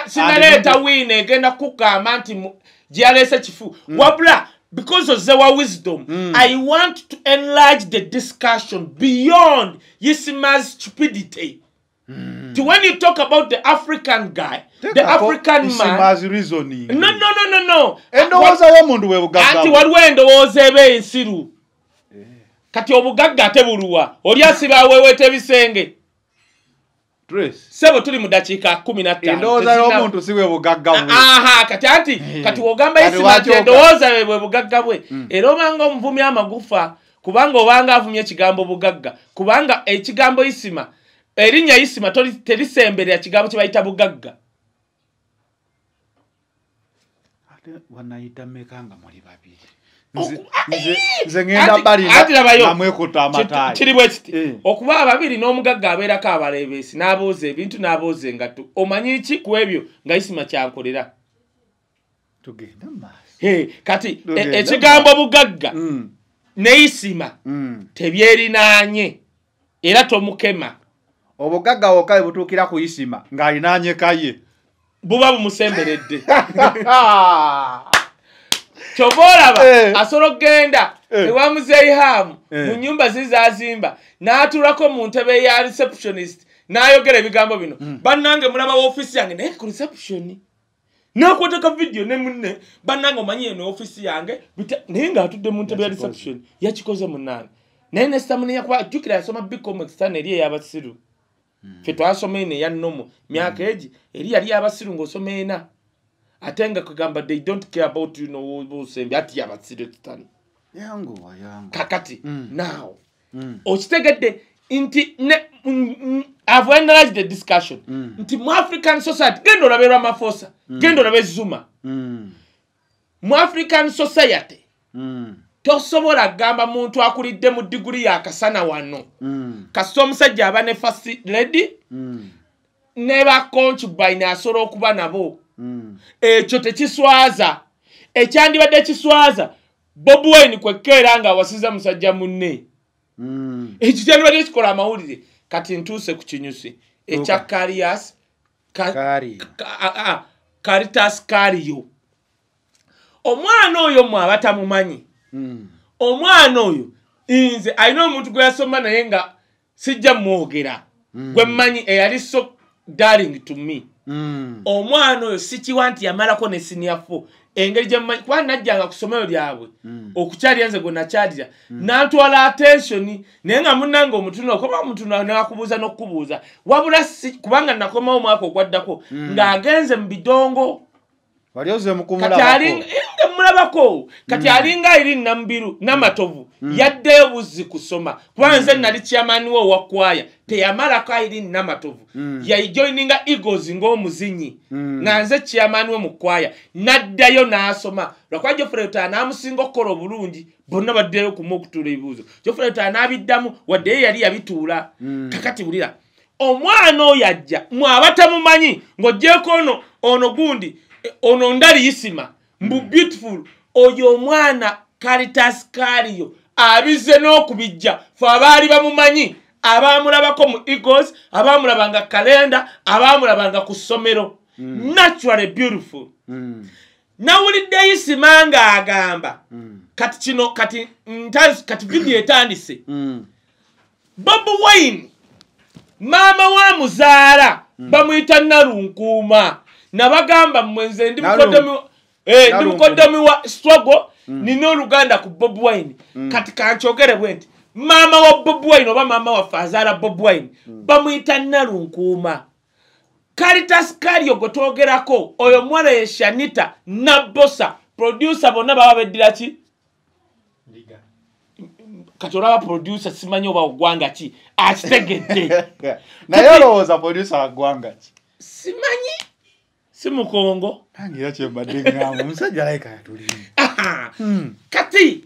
sinaleeta wiina egenda kukugamba nti gyeyaleese kifu. Wabula because oze wa wisdom i want to enlarge the discussion beyond yisima's stupidity. To when you talk about the african guy the Teekako african man Isima's reasoning. no no no no no. Endowooza y'omuntu bwe anti bugagga waliwo endowooza eba ensiru kati obugagga ate buluwa oli asiba aweeweeta ebisenge Trace. Sebo tuli mu dakiika kumi na endowooza y'omuntu si bwe bugagga bwe. Aha kati anti kati wogamba Kati isima nti wakyoka. endowooza bwe bwe bugagga bwe. Era obanga omuvumi amagufa kubanga obanga avumye ekigambo bugagga kubanga ekigambo isima erinnya isima terisemberera kigambo kye bayita bugagga. Wanayita mmeka nga muli babiri Nze- ngenda Anti- bali anti labayo. namwekutta Kit- amataayi bwe kiti Eh. okuba ababiri n'omugagga abeerako abaleebeesi n'abooza ebintu n'abooza engatto. Omanyi ki ku ebyo nga isima kyankolera? Tugende maaso kati e- Tugende ekigambo bugagga Mm, ne isima mm. tebyerinaanye era tomukema. Obugagga wokka bwe butuukira ku isima ng'alinaanyeka ye buba bumusemberedde kyova olaba Eh. asobola okgenda Eh. ewa muzeihamu Eh. mu nyumba zizazimba n'atuulako mu ntebe ya receptionist n'ayogera ebigambo bino. Bannange mulaba woofiisi yange naye ku reception nakwataka vidiyo ne munne bannange omanyi eno ofiisi yange naye ng'atudde mu ntebe ya reception yakikoze munange naye nestamuniya kuba jjukira yasoma bicomx tano eri ey'abasiru. Fe twasoma eno eya nomo myaka egi eri yali yabasiru ng'osoma ena ate nga kugamba they don't care about you know busembi ati yabasiru tano yanguwa yangu kakati Mm. now. Mm, okitegedde nti ne mm, mm, I've enlarged the discussion. Mm. nti mu african society genda olabe lwamafosa genda olabe zuma. Mm, mu african society mm, tosobola kugamba muntu akulidde mu diguli yakasana wano. Mm, kasita omusajja aba ne fasi ledi mm, ne baconcubine asobola okuba nabo. mm. Ekyo tekiswaza. Ekyandibadde kiswaza bobi wine kwekka era ng'awasiza musajja munne. Ekyo kyandibadde kikola amawulire. Kati ntuuse ku kinyusi. Ekya karias ka- Kari. ka- a- a- caritas kariyo omwana oyo mwe abatamumanyi Mm. omwana oyo nze alina omuntu gwe yasoma naye nga sijja mwogera gwe mmanyi eyali so darling to me. Omwana oyo sikiwa nti yamalako ne siniafo engeri gyemumanyi kuba najjanga ku ssomero lyabwe okukyalira nze gwe nakyalira nantwala attensioni naye nga munange omutuna okoba omutuna newakubuuza n'okukubuuza wabula si kubanga nakomawo omwaka ogwaddako ng'agenze mu bidongo wali oze kati mukumulabako alinga nga mulabako. Kati alinga ayiri namubiru namatovu yaddeyo buzzi kusoma kubanga nze nali kyamaani we owakwaya teyamalako ayiri namatovu. Yajoininga eagles ng'omuzinyi. Nga nze kyamaani we mu kwaya n'addayo n'asoma. Lwakuba jofreta n'amusinga okukola obulungi bonna baddeyo kumu okutuula ebibuuzo. Jofreta n'abiddamu waddeyo yali yabituula. Kakati bulira. Omwana oyo ajja mwe abatamumanyi ng'ogyeko ono ono gundi eh, ono ndali isima mbu beautiful. Oyo omwana caritas kariyo abize n'okubijja. Fe abaali bamumanyi. Abaamulabako mu eagles abaamulabanga kalenda abaamulabanga ku ssomero. Naturally beautiful. Mm. nawulidde isima ng'agamba kati kino kati nta- kati vidiyo etandise. Mm. bobi wine maama wa muzaala bamuyita nalunkuuma nabagamba mmwe nze ndi Nalu- mukoddomi wa- eh, ndi mukoddomi wa struggle nina oluganda ku bob wine. Kati kankyogere bwe nti maama wa bob wine oba maama waffe azaala bob wine? Bamuyita nalunkuuma. Caritas kario gwe twogerako oyo omuwala ye shanita nabosa producer bonna baba beddira ki? Kati olaba producer simanyi oba ogwanga ki? Akitegedde. Naye olowooza producer waggwanga ki? Simanyi si mukongo. Nange era kyembadde ngamba omusajja alayika yatulimu Aha. kati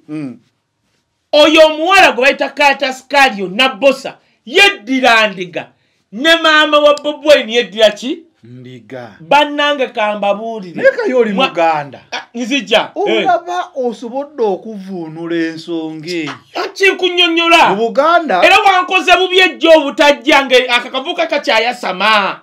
oyo omuwala gwe bayita caritas kario nabosa yeddira ndiga. Ne maama wa bob wine yeddira ki? Ndiga. Bannange kambabuulire naye kaye oli muganda. Ah, nzija olaba osobodde okuvuunula ensonga eyo. Mu kinkunyonyola buganda? Era wankoze bubi ejjo obutajja nga akakavuka kakyayasama.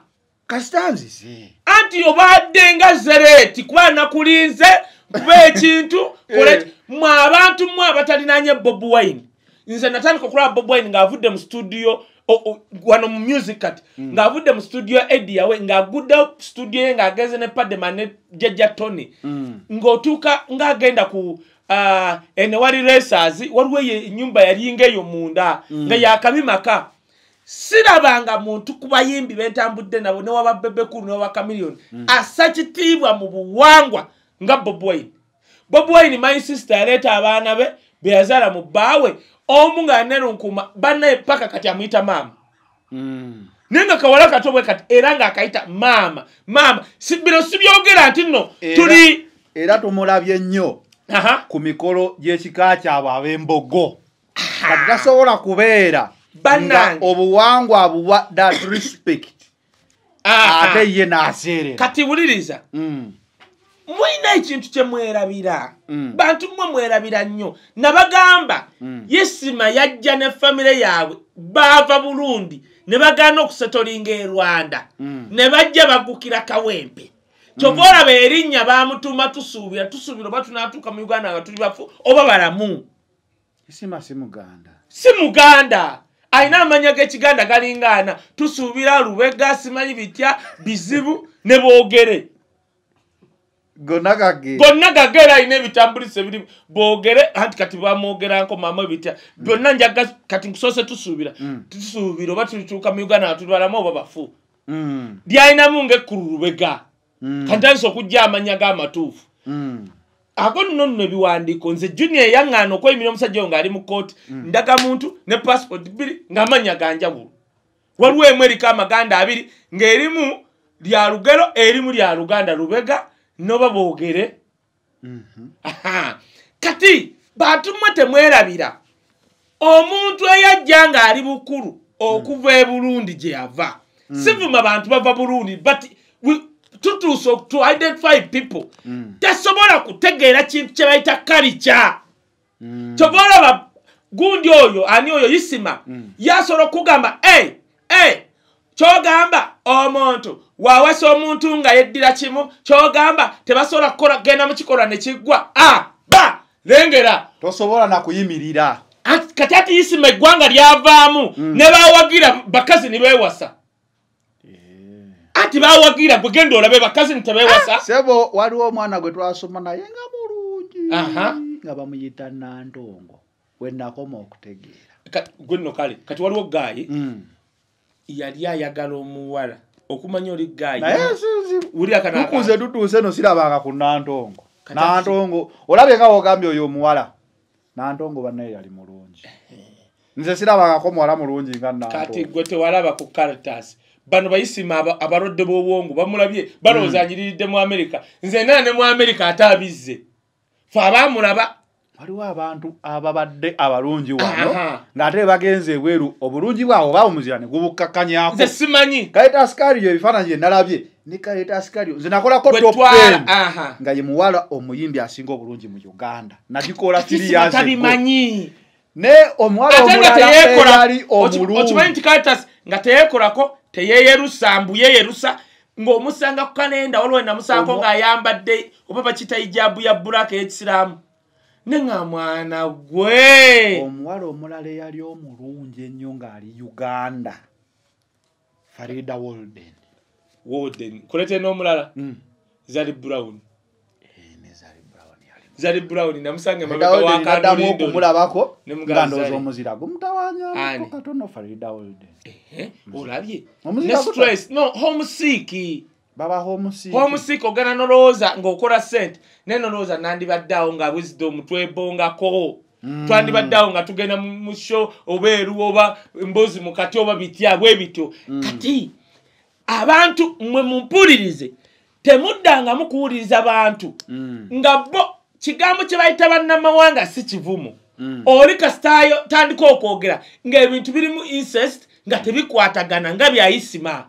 Kasita nzize anti obadde nga zereeti kuba nakulinze kuba ekintu Eh. mwe abantu mwe abatalinanye bob wine. Nze natandika okulaba bob wine ng'avudde mu studio wano mu music kati ng'avudde mu studio edi yawe ng'agudde studio ye ng'agenze ne padema ne jajja tony. Ng'otuuka ng'agenda ku ah, ene wali racers waliwo eyo ennyumba yalinga eyo munda nga yakabimaka sirabanga muntu ku bayimbi bentambudde nabo newaba bebekulu newa kamiliyoni assa kitiibwa mu buwangwa nga bob wine. Bob wine my sister yaleeta abaana be be yazaala mu bbaawe. Omu nga nerunkuuma bannaye paka kati amuyita maama. Naye nga kawala kato bwe kati era ng'akayita maama maama. Bino sibyogera nti nno tuli era tumulabye nnyo ku mikolo gy'ekika kyabwe ab'embogo. Kati tasobola kubeera nga obuwangwa abuwa that respect. Ate ye n'aseerera. Kati wuliriza Mm. mulina ekintu kye mwerabira. Mm. bantu mmwe mwerabira nnyo. Nabagamba Mm. yesima yajja ne famire yaabwe baava burundi ne bagaana okusetolinga e rwanda. Mm. ne bajja bagukira kawempe. Kyova olaba erinnya bamutuma tusuubira tusuubira oba tunaatuuka mu uganda nga tuli bafu oba balamu. Isima si muganda. Si muganda alina amanya g'ekiganda galingaana. Tusuubira lubega simanyi bitya bizibu ne boogere. Gonna gage. Gonna gagera alina ebitambulisa ebiri. Boogere anti kati bamwogeranko mama ebitya. Byonna njaga kati nkusoose tusuubira. Mm. tusuubira oba tulituuka mu uganda balamu oba bafu. Mm. lyalinamu ngaekkulu lubega. Mm. kantandisa okujja amanya g'amatuufu. Mm. Ako nno nno ebiwandiiko nze junior eyaŋŋaana okweyimira omusajja oyo ng'ali mu kooti ndaga muntu ne passport bbiri ng'amanya ganjawulo waliwo emu eriko amaganda abiri ng'erimu lya lugero erimu lya luganda lubega noba boogere. Mhm. Kati bantu mmwe temwerabira. Omuntu eyajja ng'ali bukulu okuva e burundi gye yava. Sivuma bantu bava burundi but tutuuse to identify people. Mm. tasobola kutegeera kintu kye bayita kalica Mm. kyova olaba gundi oyo ani oyo isima Mm. yasobola okugamba "Hey, hey, kyogamba omuntu wawasa omuntu nga yeddira kimu kyogamba tebasobola kukola genda mu kikolwa ne kiggwa. A ba lengera. Tosobola nakuyimirira Ati- kati ati isima eggwanga lyavaamu ne bawagira bakazi ne beewasa ati bawagira gwe genda olabe bakazi ne tebeewasa sebo waliwo omwana gwe twasoma naye nga mulungi nga bamuyita nandongo wenakoma okutegeera. Kati- gwe nno kale kati waliwo gaayi Mm. yali ayagala omuwala okumanya oli gaayi. Tukuze tutuuse no sirabanga ku nantongo Kati nantongo olabye nga wogambye oyo omuwala nantongo bannaye yali mulungi. Nze sirabangako muwala mulungi nga kati nantongo gwe tewalaba ku caritas bano bayisima aba- abalwadde b'obwongo bamulabye balowooza anyiriridde mu amerika nze nana ne mu amerika ate abizze. Fe abamulaba waliwo abantu ababadde abalungi wano ng'ate bagenze ebweru obulungi bwabwe bawumuzira ne gubukkakanyako nze simanyi. Kaleta sikario ebifaananyi bye nalabye. Ne kaleta sikario nze nakolako top twala 10 aha. nga ye muwala omuyimbi asinga obulungi mu uganda. Nagikola kisima tabimanyi ne omuwala omulala eyali omulungi. nga teyeekolako teyeeyerusa mbu yeeyerusa ng'omusanga ku kalenda waliwo enamusango Omu- ng'ayambadde oba bakita ijabu ya bulaka ey'ekisiraamu. Ne nga mwana gwe! Omuwala omulala eyali omulungi ennyo ng'ali uganda. Farida wolden woden kulete n'omulala. Mm. zali brown Eh, ne Zari Brown yali zali brown namusanga emabega Dawudi wa naddamu kandulindoli okumulabako nga ndowooza zali. omuzira gumutawanyako katono farida olde olabye? Ne stress. No homesick. Babaho omusi homesick ogana nolowooza ng'okola sente naye nolowooza nandibaddeawo nga wisdom twebongako. Twandibaddeawo nga tugenda mu sho oba eru oba mbozi mu kati oba bitya bwe bityo. Kati abantu mwe mumpulirize temuddangamu kuwuliriza bantu. Nga bo kigambo kye bayita bannamawanga si kivumu. Oli kasitaayo tandika okwogera ng'ebintu birimu incest nga tebikwatagana nga byayisima.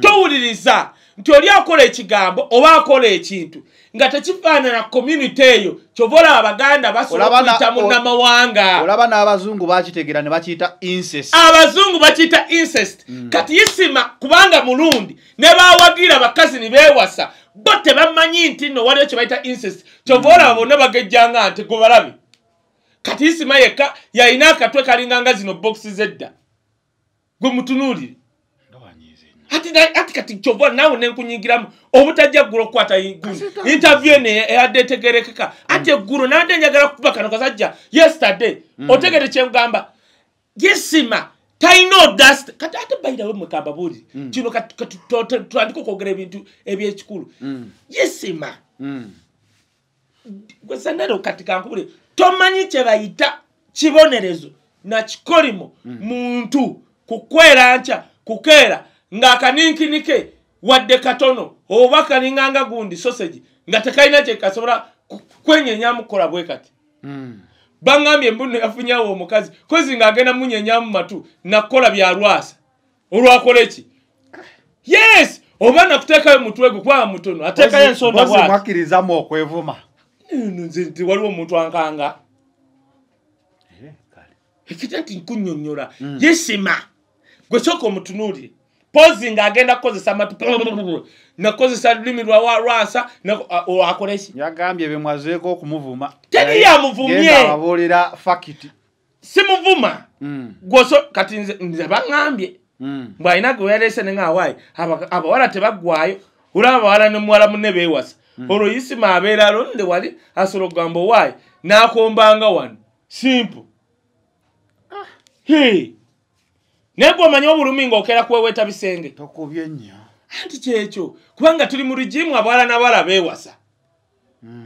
Towuliriza nti oli akola ekigambo oba akola ekintu nga tekifaanana community eyo kyova olaba abaganda basobola Olaba na- okuyita munnamawanga. olaba n'abazungu bakitegeera ne bakiyita incest. Abazungu bakiyita incest. Kati isima kubanga mulundi ne bawagira bakazi ne beewasa bo tebamanyi nti nno waliwo kye bayita incest. Kyova olaba bonna bagejjanga nti gwe balabe kati isima yekka yalina akatwe kalinganga zino bokisi zedda. Gwe mutunuulire. Ati kati kyova nawe nenkunyigiramu obutajja ggulu okukwata gundi interview ene eyadde etegerekeka. Ati eggulu nabadde njagala kukuba kano kasajja yesterday. Otegere kyengamba yesima talina odast kati ate bayirawe mwekamba buulire kino kati- kati to- to- tutandike okwogera ebintu ebyekikulu. Yesima gwesanero kati kankubule tomanyi kyebayita kibonerezo nakikolimo muntu kukwera nkya kukeera ng'akaninkinike wadde katono oba kalinganga gundi sosegi nga tekalina kyekasobola kwenyenyamukola bwe kati baŋŋambye embuno yafunyawo omukazi kozi ng'agenda munyenyamu matu nakukola byalwasa olwakola eki? Yes! Oba nakuteekayo mutwe gwe kubanga mutono ateekayo ensonda bwati. mwakkirizamu okwevuma. Nze nti waliwo omuntu ankanga. Ekita nti nkunyonyola yesima gwe sooka omutunuulire pozi ng'agenda kukozesa matu nakozesa lulimi lwa lwasa akola eki? Yagambye bemwazeeko okumuvuma. Teri yamuvumye. Genda ababuulira fakiti. Simuvuma. Gwoso kati nze nze baŋŋambye. Mbwalina gwe yaleese neŋawaayi abawala tebaggwayo olaba abawala nemuwala munne beewasa. Olwo isima abeera alonde wali asobola okugamba owaayi n'akombanga wano. Simple. Hey. Naye gwe omanyi obulumi ng'okeera kuweweeta bisenge. Tokubye nnyo. Anti kyekyo kubanga tuli mu rugimu abawala n'abawala beewasa.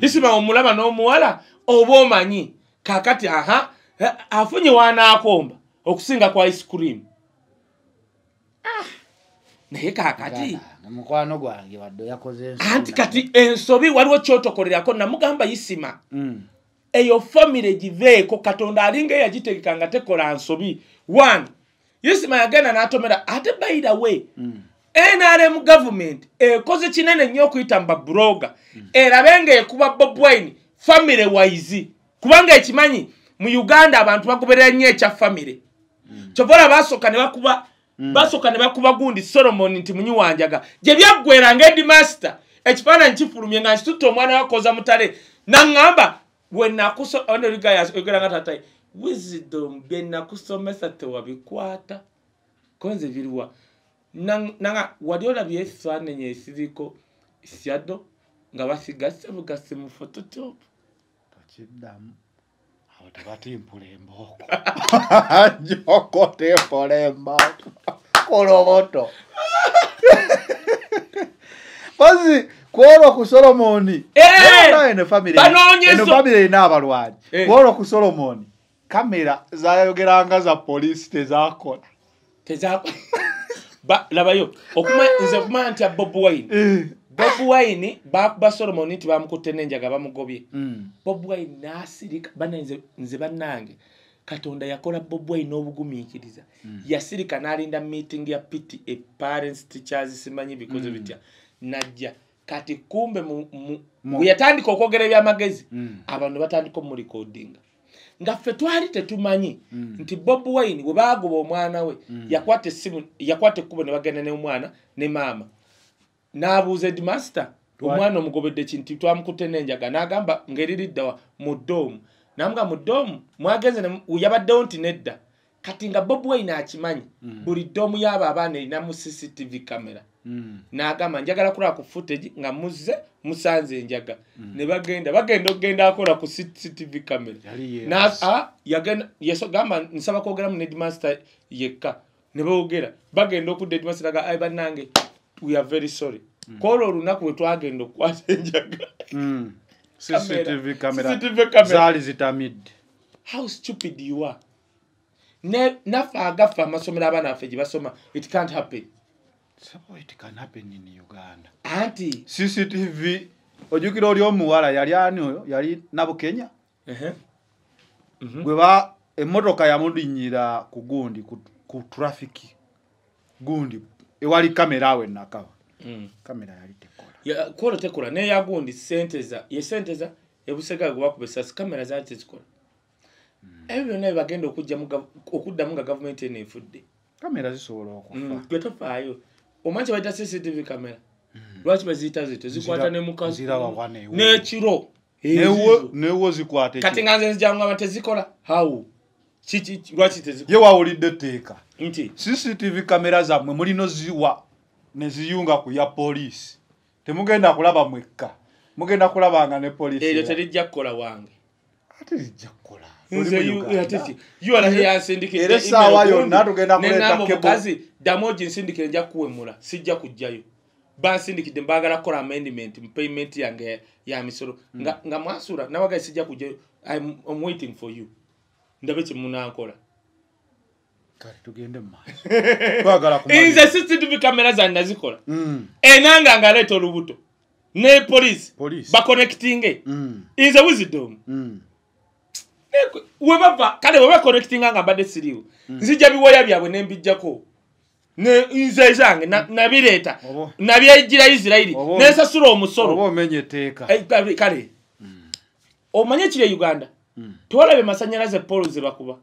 Isima omulaba n'omuwala oba omanyi kakati aha eh, afunye wanaakomba okusinga kwa ice cream. Naye kakati mukwano gwange wadde yakoze anti kati ensobi waliwo kyotokolerako namugamba isima eyo famire giveeko katonda alinga eyagitegeka nga tekola nsobi. One isima yagenda n'atomera ate bayirawe nrm gavument ekoze kinene nnyo okuyita mu babuloga. Erabe ngaekuba bob wine famire waizi kubanga ekimanyi mu uganda abantu bagoberera nnyo ekya famire kyovola basooka ne bakuba basooka ne bakuba gundi solomon nti munyi wanjaga gye byaggwera ngaedimaster ekifaananyi kifulumye nga nkitutte omwana wakoza mutale naŋŋamba wenakusogeranga tatai wisdom bye nakusomesa tewabikwata. Konze biriwa nanga wali olabye ekifaananyi esiriko syado nga basigase bugasi mu phototop tokiddamu awo tebatimpula embooko njoko tempola embooko koloboto. Pozi kwolwo ku solomoni. Eh! eno famire eno famire erina abalwanyi. Eh. kwolwo ku solomoni kamera zayogeranga za poliisi tezakola teza Ba- labayo nze okumanya nti bob wine. Bob wine bakuba solomon nti bamukutte n'enjaga bamugobye. Bob wine nasirika bana nze, bannange katonda yakola bob wine n'obugumiikiriza. Yasirika n'alinda meeting ya piti e parents teachers simanyi bikoze bitya? Najja. Kati kumbe bwe yatandika okwogera ebyamagezi abantu batandika omulikodinga nga ffe twali tetumanyi nti bob wine bwe bagoba omwana we yakwata essimu yakwata ekkubo ne bagenda n'omwana ne maama. N'abuuza edmaster omwana omugobedde kinti twamukutte n'enjaga. N'agamba ng'eririddawa mu ddoomu. Namuga mu ddoomu? Mwagenze yabaddewo nti nedda kati nga bob wayne akimanyi Mm. buli ddomu y'abo abaana erinamu cctv kamera Mm. n'agamba njagala kulaba ku footage nga muzze musanze enjaga Mm. ne bagenda bagenda okugenda akola ku cctv kamera Yali Na- yeebase. ah, yagenda yeso gamba nsaba kwogera mu nedmaster yekka ne boogera bagenda okudda edmaster ga ai bannange we are very sorry kola olunaku lwe twagenda okukwata enjaga Mm. Cctv kamera CCTV kamera. zaali zitamidde how stupid you are naffe agaffe amasomero abaana baffe gye basoma. It can't happen. It can happen in uganda. Anti. Cctv ojjukira oli omuwala yali ani oyo? Yali nabukenya? Ehe, gwe ba emmotoka yamulinyira ku gundi ku, trafiki gundi ewali kamera awe nakaba mm. kamera yali tekola. Ya- kola tekola neyagundi senteza ye senteza ebusega gwe bakuba esasi kamera zaali tezikola ebyo byonna byebagenda okuddamu nga gavumenti eno efudde. Kamera zisobola okufa. Mm, gwe tofaayo. Omanyi kyebaita cctv kamera lwaki baziyita zito zikwata ne mukazi n'ekiro. Newo zikwata kati nga nze nzijangaba tezikola hawu lwaki ye tezikola wawulidde etteeka. Nti? Cctv kamera zammwe mulino ziwa neziyunga ku ya poliisi. Temugenda kulaba mwekka. Mugenda kulabanga ne poliisi eryo terijja kukola wange. Ate zijja kukola Era essaawa yonna tugenda kuleeta nenamba cable. omukazi ddamu oginsindikire nja kuwemula. Sijja kujjayo. Bansindikidde mbaagala kukola amendment mu payment yange ya- misolo. Nga, nga mwasula nawagaye sijja kujjayo. I'm, waiting for you. Ndabe kyemunankola nze cctv kamera zange nazikola. Mm, enanga ngaleeta olubuto. Ne poliisi bakonectinge Mm, nze wizidomu. Webava kale webakonectinga nga mbadde siriwo nzija biwoya byabwe nembijjako Ne- nze zange na- nabireeta. Nabyejira isirairi nensasula omusolo. Eh, kale- kale. Omanye ekiri uganda. Mm. tewalabe masanyalaze polo ze bakuba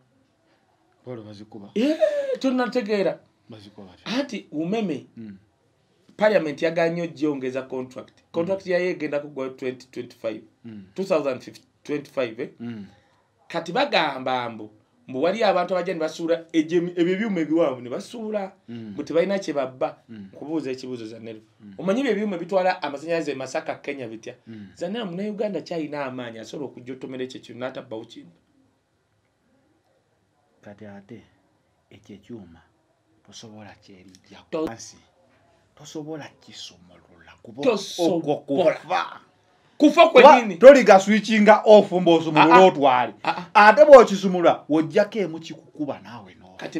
Eh, tonategeera anti umeme Mm. parliament yaganye ogyongeza contract. Contract yayo egenda kugwayo 2025 Mm, 2025 eh? mm. Kati bagamba mbu mbu wali abantu abajja ne basuula ejemi- ebyo ebyuma ebiwanvu ne basuula Mm. mbu tebalina kye babba Mm. kubuuza ekibuuzo zanero omanyi byo ebyuma bitwala amasanyalaze e masaka kenya bitya Mm. zanero munauganda kyalina amaanyi asobola okujja otomera ekyo kintu n'atabbawo kintu kati ate ekyo ekyuma tosobola kyerijjako tosobola kisumulula kuba okwo kufa kufa kwenini toliga switchinga off mb'osumulula Ah, ah. otwale Ah, ate bw'okisumulula wojjako emu kikukuba naawe kati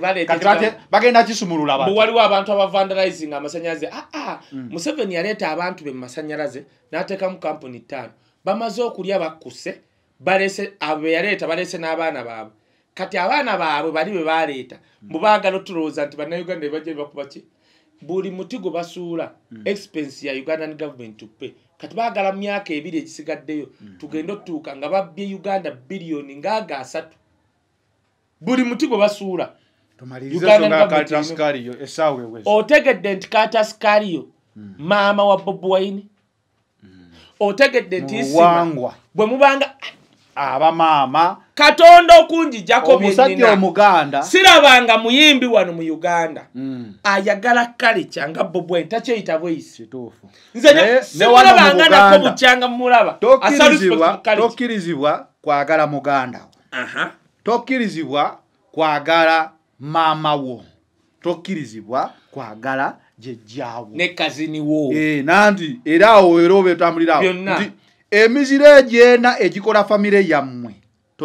bagenda kisumulula bati waliwo abantu abavandalizing amasanyalaze. Aa Mm. museveni yaleeta abantu be mumasanyalaze n'ateekamu kampuni ttaano. Bamaze okulya bakkuse balese abo be yaleeta baleese n'abaana baabwe. Kati abaana baabwe bali be baleeta mbu baagala otulowooza nti bannayuganda bebajja bebakuba ki? Buli muti gwe basuula expense ya ugandan government tupe kati baagala mu myaka ebiri egisigaddeyo tugende otutuuka nga babbye uganda biliyoni ngaaga asatu. Buli muti gwe basuula otegedde nti katasikaliyo maama wa bobi wine. Otegedde nti bwe mubanga abamaama katonda okunjijjako byenina omuganda. Sirabanga muyimbi wano mu uganda. Mm, ayagala kalica nga bobi wine takyeyita bweyisi nze simulabanga nako bukyanga mumulaba tokkirizibwa kwagala muganda wo. Tokkirizibwa kwagala maama wo. Tokkirizibwa kwagala jjajjaawo. Ne kaziniwo Eh, nanti era awo era oba etambulirawo nti emiziro egyena egikola famire yammwe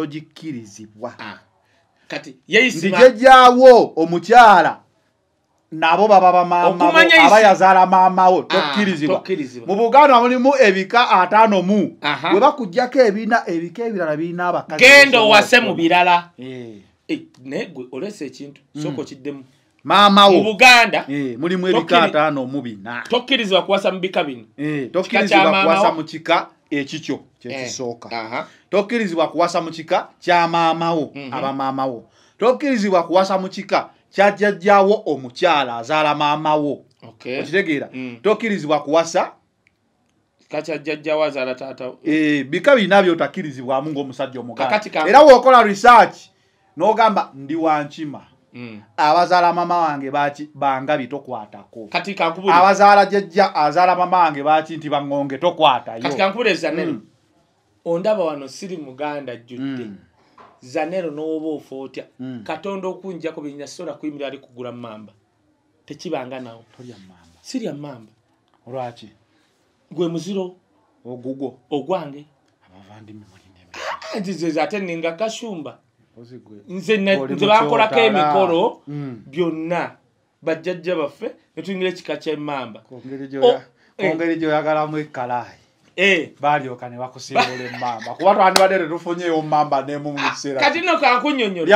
togikkirizibwa. Kati nti yeisima jjajjaawo omukyala nabo baba bamaamawo aba yazaala maamawo Ah, tokkirizibwa. mu buganda mulimu ebika ataano mu. Bwe bakugjako ebina ebika ebirala birina abakazi genda owase mu birala. Eh, Eh, naye gwe oleesa ekintu sooka okiddemu. Mu maamawo buganda Eh, mulimu ebika ataano mu bina. tokkirizibwa kuwasa mu bika bino tokkirizibwa kuwasa mu kika ekikyo Eh, kyekisooka aha. tokkirizibwa kuwasa mu kika kya maamawo Mhm. abamaamawo tokkirizibwa kuwasa mu kika kya jjajjaawo omukyala azaala maamawo Okay. okitegeera Mm. tokkirizibwa kuwasa kakya jjajjawo azaala taata eh, bika birina byotakkirizibwamu ng'omusajja omuganda era wookola research n'ogamba ndi wankima. Abazaala mama wange baki bangabi tokwatako. Abazaala jjajja azaala mama wange baki nti baŋŋonge kati tokwatayo kankubule zanero. Mm. ondaba wano siri muganda jjudde. Mm. zanero n'oba ofa otya Mm. katonda okunjako byenyina sobola kuyimirira ali kugula mamba tekibanga nawo sirya mamba olwaki? Gwe muziro? Ogugwo ogwange? Abavandimwe mulina nzize ate ninga gwe nze bankolako emikolo Mm. byonna. Bajjajja baffe netuyingira ekika kyemmamba Kungeri Oh, gyoya- eh. gyoyagalamu ekkalaayi. Eh, balyoka ne bakusimbula emmamba kuba twandibadde tetufunyeyo mamba nemu mu kiseera kati no kankunyonyola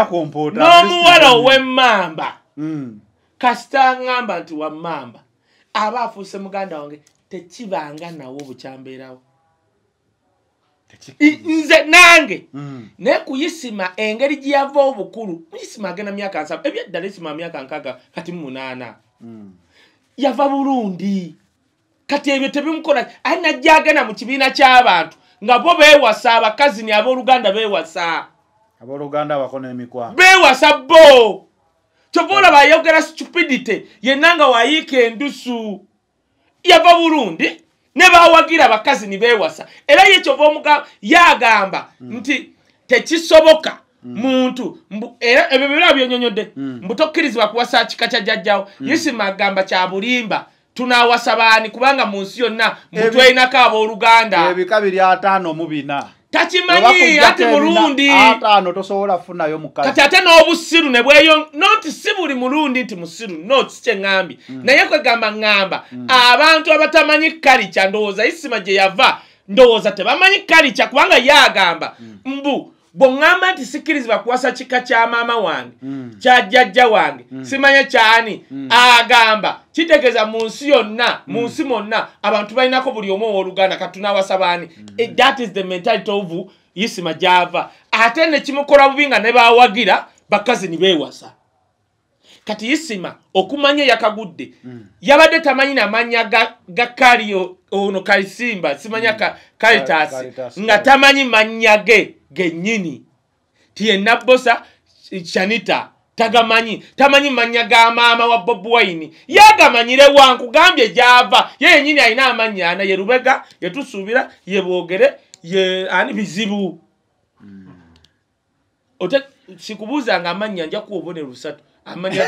n'omuwala ow'emmamba Mm. kasita ŋŋamba nti wammamba aba afuuse muganda wange tekibanga nawo bukyambeerawo I- nze nange Mm. naye kuyisima engeri gye yava obukulu muyisima agenda myaka nsaba ebyaddala isima myaka nkaaga kati mu munaana. Mm. yava burundi kati ebyo tebimukola aye najja agenda mu kibiina ky'abantu nga bo beewasa abakazi ni abooluganda beewasa. Abooluganda bako n'emikwano beewasa bo. Kyova olaba ayogera stupidity yenna nga wayiika endusu. Yava burundi ne bawagira abakazi ni beewasa. Era ye kyova omugamba yagamba nti tekisoboka muntu mbu- era ebyo bira byonyonyodde Mm. mbu tokkirizibwa kuwasa kika kya jjajjawo. Yusima agamba kya bulimba tunaawasa baani? Kubanga mu nsi yonna twelinako abooluganda. Ebika biri ataano mu bina takimanyi ati mulundi. ataano tosobola kufunayo mukazi kati ate n'obusiru ne bweyo noti si buli mulundi nti musiru noti si kyeŋŋambye naye kwegamba ŋŋamba abantu abatamanyi kalica ndowooza isima gye yava ndowooza tebamanyi kalica kubanga ye agamba mbu bweŋŋamba nti sikkirizibwa kuwasa kika kya maama wange Mm. kya jjajja wange simanye kyani? Agamba kitegeeza mu nsi yonna mu nsi mwonna abantu balinako buli omu owooluganda katunawasa baani? Eh, that is the mentality of isima gyava ate nekimukola bubi nga ne bawagira bakazi ni beewasa. Kati isima okumanya yakagudde yabadde tamanyi namanya ga, ga ono kalisimba simanya ka, kalitas Caritas, nga tamanyi manya ge gennyini. Tiyenna bosa shanita tagamanyi tamanyi manya ga maama wa bob wine. Yagamanyire wankugambye gyava. Ye yenyini alina amanya ana ye rubega yetusuubira ye bwogere ye ani bizibu. Ote sikubuuzanga amanya nja kuwa obubonero busatu amanya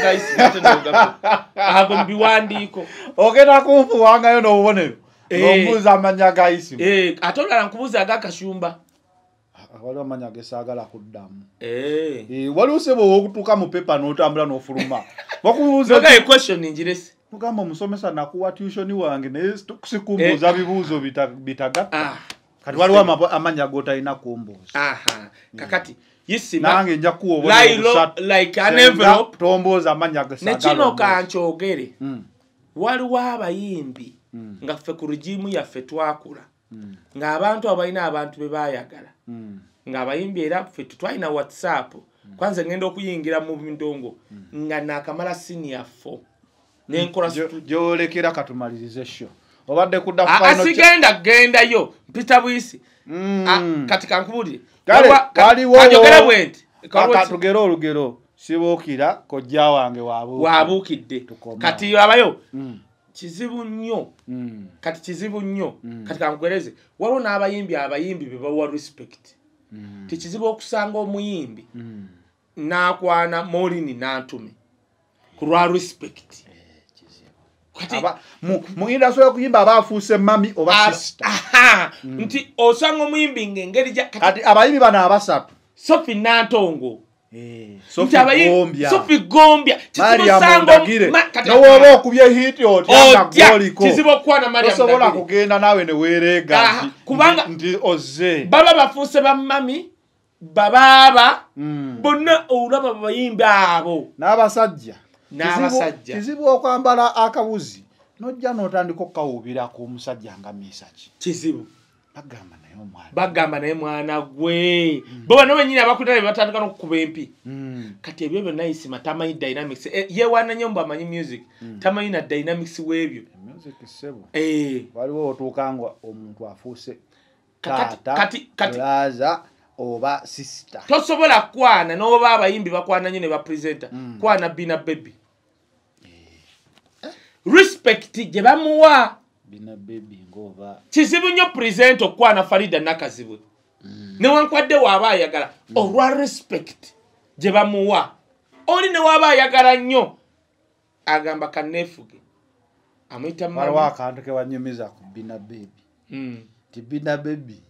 ga ago mubiwandiiko ogenda kunfuwangayo n'obubonero Eh. nombuuza amanya ga isimu Eh, ate olala nkubuuza agakashumba waliwo amanya gesaagala kuddamu. Eh. Eh, waliwo sebo wokutuuka mu pepa n'otambula n'ofuluma. Bakubuuza Noga ye question njirese mugamba omusomesa nakuwa tushoni wange naye sikumbuuza bibuuzo bita- bitagatta. Ah, kati waliwo ama- amanya gotalina kumbuuza aha. Kakati nange nja tombuuza amanya nekino kankyogere. Mm, waliwo abayimbi Mm. nga ffe ku rugimu yaffe twakula. Mm, ng'abantu abalina abantu be baayagala. mm. Ng'abayimbi era ffe tetwalina whatsapp. Kwanza ngenda okuyingira mu ndongo nga nakamala senior fo nenkola studio. gyolekera katumalirize sho. Obadde kudda asigenda gendayo. Mpita bwisi. Mm. Kati kankubulire Kale, Waliwo- ka- waliwo- kanjogere bwe nti tugere olugero. Sibuukira kojja wange Tukoma. kati abayo Mm, kizibu nnyo. Mm, kati kizibu nnyo. Mm. kati kankugereze waliwo n'abayimbi abayimbi be bawa respect. Mm, tikizibu okusanga omuyimbi n'akwana molini n'antume ku lwa respect. Aba- mu- industry y'okuyimba aba afuuse mami oba aha! Nti osanga omuyimbi kati kati abayimbi bano abasatu. Sofi nantongo Sofi gombya nowooba okubye hiti otya nga otya gwoliko kizibu okukwana mariam tosobola Ondagire. kugenda naawe ne weereega Aha, nti- kubanga- nti- ozze baba bafuuse bamami babaaba Mm. bonna olaba bayimbi abo. N'abasajja. Kizibu- okwambala akabuzi nojja n'otandika okukawuubirako omusajja nga misaki kizibu bagamba bagamba naye mwana gwe. Bo bano benyini abakutale batandika n'okukuba empi. Mm. kati ebyo byonna isima tamanyi dynamics. Eh, yewaana nnyo mbu amanyi music. Tamanyi na dynamics w'ebyo. Music sebo Eh, waliwo otuuka nga omuntu afuuse taata kati- kati- laaza oba sister. Tosobola kwana noba abayimbi bakwana nyo ne bapresenta kwana bina baby. Respect gye bamuwa kizibu nnyo present okwana farida nakazibwe newankwadde waaba ayagala. Olwa respect gye bamuwa. Oli newaaba ayagala nnyo. Agamba kaneefuge amuyita waliwo mama akantu kewanyumiza ku bina baby. Mm. nti bina baby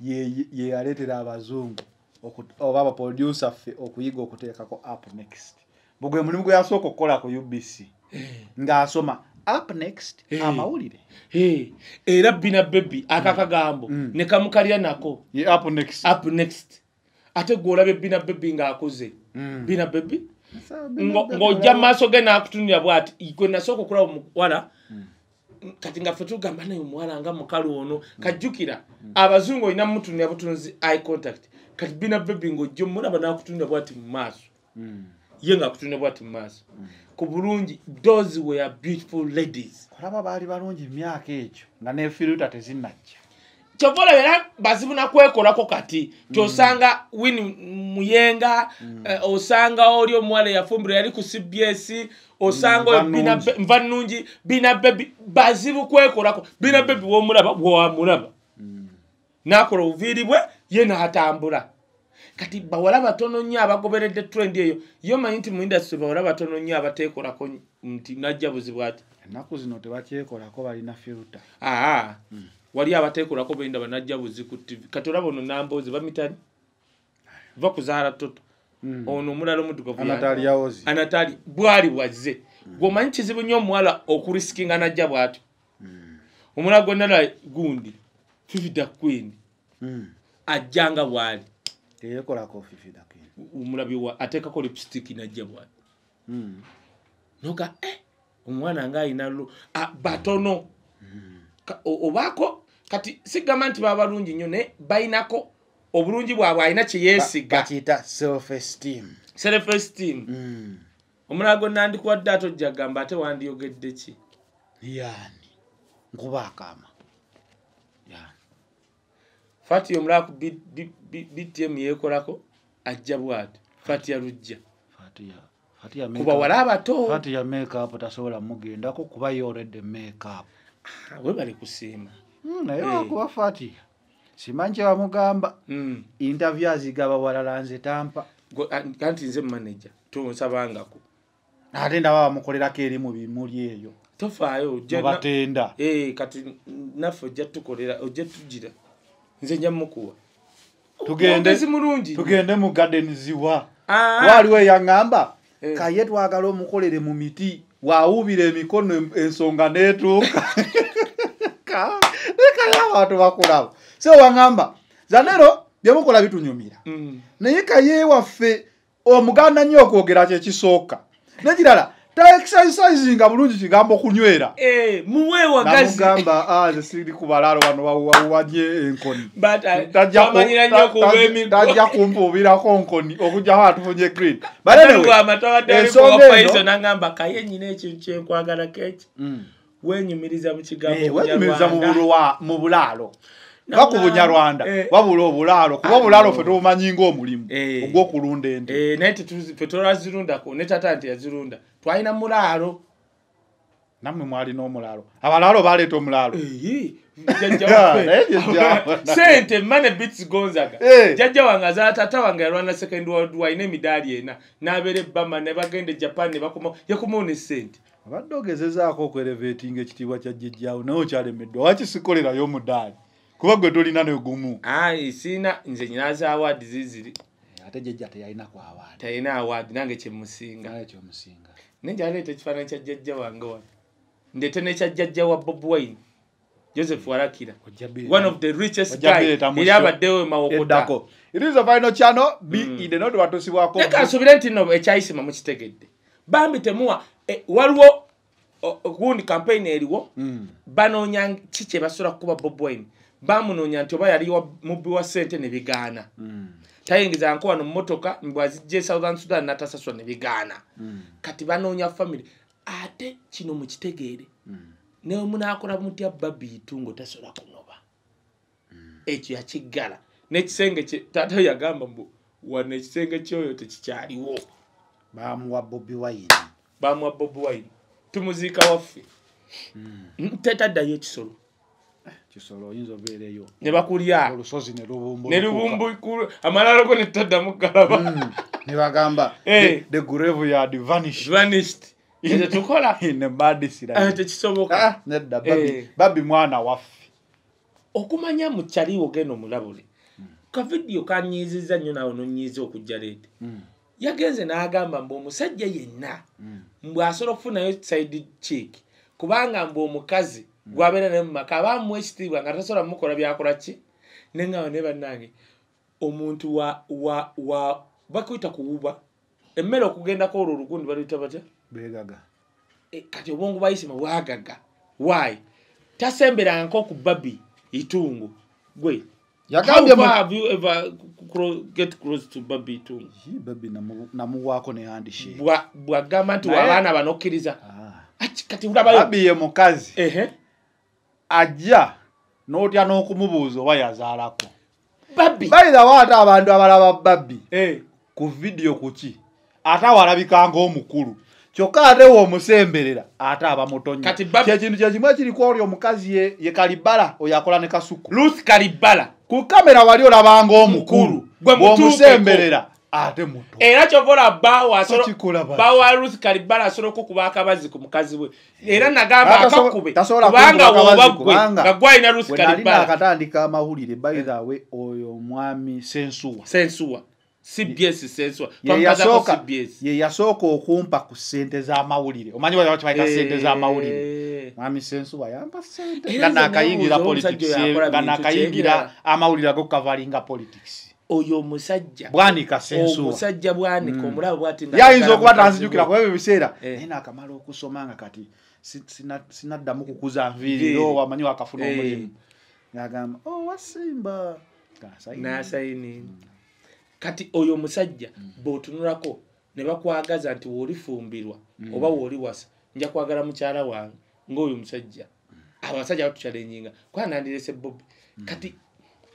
ye ye yaleetera abazungu oba abaproducer ffe okuyiga okuteekako up next. Bugwe mulimu gwe yasooka okukola ku ubc ng'asoma up next amawulire. Era bina baby akakagambo Mm. ne kamukalya nako. Up next. Up next. Ate gwolabye bina baby ng'akuze Mm. bina Baby? Ng'ojja mu maaso ge n'akutunira bw'ati gwe nasooka okulaba omuwala kati nga ffe tugamba naye omuwala nga mukalu ono kajjukira abazungu olina mutunira butunzi eye contact. Kati bina baby ng'ojja omulaba n'akutunira bw'ati mu maaso. Mm. ye ng'akutunira bw'ati mu maaso ku bulungi those were beautiful ladies. Olaba baali balungi myaka egyo nga nefiruta tezinnajja. Kyova olaba era bazibu nakwekolako kati kyosanga wini muyenga eh, osanga oli omuwala eyafumbira yali ku cbs osanga Nva Bina Nnungi. Bina bebi bazibu kwekolako. Bina bebi womulaba bwewamulaba nakola obuviiri bwe ye n'atambula kati bawala batono nnyo abagoberedde trend eyo. Yo manyi nti mu industry bawala batono nnyo abateekolako nti najja buzibu ati ennaku zino tebakyekolako balina firuta aa wali abateekolako benda banajja buzi ku tv kati olaba ono namboozi bamitani va kuzaala toto. Ono omulala omuddugavu yani. anatali yawozi anatali bwali bwazze gweomanyi kizibu nnyo omuwala okurisikinga najja bwatyo omulala gwenala gundi fifida queen ajjanga bwali teyekolako fifidakini omulabi wa ateekako lipstick najja bwali noga eh, omwana nga alina lu ah, batono. Obaako kati sigamba nti baba balungi nnyo naye balinako obulungi bwabwe alina kyeyeesiga bakiyita self esteem self esteem omulala gwe nandikuwadde ate ojja gamba ate wandiyogedde ki? Yani nkuba akama Yani. Fati omulala ku B- B- B- btm yeekolako ajja bwati. Fatiya Fatiya ku makeup- bawala abato Fatiya makeup tasobola mugendako kuba yoredde makeup. We bali kusiima. Hmm, naye Eh. wakuba Fatiya simanyi kye bamugamba. Mm. interview azigaba walala nze tampa. Gwe- ah, kanti nze manaja tonsabangako ate ndaba bamukolerako eri mu bimuli eyo. Tofaayo mubatenda. Eh, kati naffe ojja tukolera ojja tugira nze nja mukuwa Tugende- mu garden ziwa. Ah, waaliwo eyaŋŋamba? Eh. kaye twagala omukolere mu miti waawubira emikono em- ensonga neetuuka ekayo abantu bakulabo so waŋŋamba zanero byemukola bitunyumira. Mm. naye kaye waffe omuganda nnyo okwogera kyekisooka nekirala taexercisinga bulungi kigambo kunywera. Eh, muwe wagazi namugamba "Ah, nze siri ku balaalo wano wawanye enkoni. Ah, Tajja kumpuubirako nkoni okugjaho atufunye green. But Ate anyway, lugamba tawadde ali ensonga kuwa eno- Pfizer n'agamba kaye nyina ekintu kyenkwagalako eki Mm. wenyumiriza mu Eh, kigambo bulwa- mu bulaalo Bulaalo. bunyarwanda Eh. wabula obulaalo kuba obulaalo ffe tubumanyi ngaomulimu Eh. ogw'okulunda ente. Eh, naye ffe tolwazirundako ne tata nti yazirunda twalina mulaalo. Nammwe mwalina omulaalo. Abalaalo baleeta omulaalo. Sente mane bits gonzaga. Jjajja wange azaala tata wange yalwana second world war alina emidaali ena. N'abeera ebama ne bagenda e japan ne bakoma yakomawo ne sente obadde ogezezaako okwereveetinga ekitiibwa kya jjejjaawo naye okyalemeddwa wakisikolerayo omudaali kuba gwe tolina negumu ayi siina nze nyinaza awaadi ziziri ate jjejja teyalina kwawaali talina awaadi nange kyemusinga naye kyomusinga naye njaleeta ekifaananyi kya jjajja wange wano. Ndeete nekya jjajja wa bob wine joseph warakira one of the richest guy bireeta mu eri show. abaddewo mawokota. Eddako. It is a final channel. Be in the note watusibwako leka nsubire nti no ekyayisima mukitegedde. Bambi temuwa eh, waliwo ogundi campaign eriwo. Mm. banoonya ki kye basobola kukuba bob wine bamunoonya nti oba yali mubbi wa ssente ne bigaana. Mm. tayingiza nko wano mumotoka bwazijja e southern sudan natasasula ne bigaana. Mm. kati banoonya family ate kino mukitegeere Mm. newe munaakola mutya babiitu ngaotasobola kunoba. Ekyo yakiggala. N'ekisenge taata yagamba mbu wano ekisenge kyoyo tekikyaliwo. Bamuwa bobi wine. Bamuwa bobi wine. Tumuziika waffe. Tetaddayo ekisolo kisolo oyinza obeereyo ne bakulya. Olusozi ne lubumbu amalala go netaddamu galaba ne bagamba Eh. the- grave yard vanished. Vanished. Ekyo tukola in a bad Eh, Ah, nedda Eh. babi babi mwana waffe. Okumanya mu kyaliwo genda omulabule kavidiyo kanyiiziza nnyo nawe nonyiiza okujja leete yagenze n'agamba mbu omusajja yenna mbw asobola okufunayo side chick kubanga mbw omukazi gwabeera naye mumaka aba amuwa ekitiibwa nga tasobola mukola byakola ki? Neŋŋawo ne bannange omuntu wa wa wa bakuyita kuwuba emmere okugendako olwo olugundi baluyita batya? Begaga Eh, kati obwongo bwa isima bwagaga. Why? Tasemberanga ku babi itungu. Gwe mu- namuwaako ne handshake Bwa- bwagamba nti Naye- abaana bano okkiriza Ah. Ati, kati ulabayo babi ye mukazi ajja n'otya n'okumubuuza oba yazaalako. Bayirawo ate abantu abalaba babbi. Eh, ku vidiyo kuki ate awalabika ng'omukulu. Kyokka ate woomusemberera ate aba Babi- kyekintu kyekimu ekiriku oli omukazi ye, kalibala oyo akola ne kasuku. Ruth kalibala. Ku kamera wali olaba ng'omukulu. Mukulu. Ate muto. Era kyovola bawa ruth kalibala asobola okukuba akabazi ku mukazi we. Era nagamba Ah, tasobola- akakube kubanga kukuba woba akabazi gwe kubanga nga gwalina ruth kalibala. nakatandika amawulire bayirawe oyo omwami sensuwa. Sensuwa. Cbs sensuwa. Ye twamukazako yasooka- cbs ye yasooka okumpa ku sente z'amawulire. Omanyi kibayita sente z'amawulire Eh. mwami sensuwa yampa sente Era nga nakayingira politics. nga nakayingira amawulire agokukavalinga politics oyo omusajja bwanika omusajja bwanika omulaba bwati nga yayinza ayagala okuba tanzijukira kuba ebyo biseera. Eh. naye nakamala okusoma nga kati si- sina- sinaddamu kukuza Nviiri. nviiriro wamanyi wakafuna Eh. omulimu. Ngagamba oh wasimba Ng'asayina. n'asayini. Kati oyo omusajja bw'otunulako ne bakwagaza nti woolifumbirwa oba wooli wasa nja kwagala mukyala wange ng'oyo omusajja. Abasajja batukyalenyinga kuba nandirese bobi kati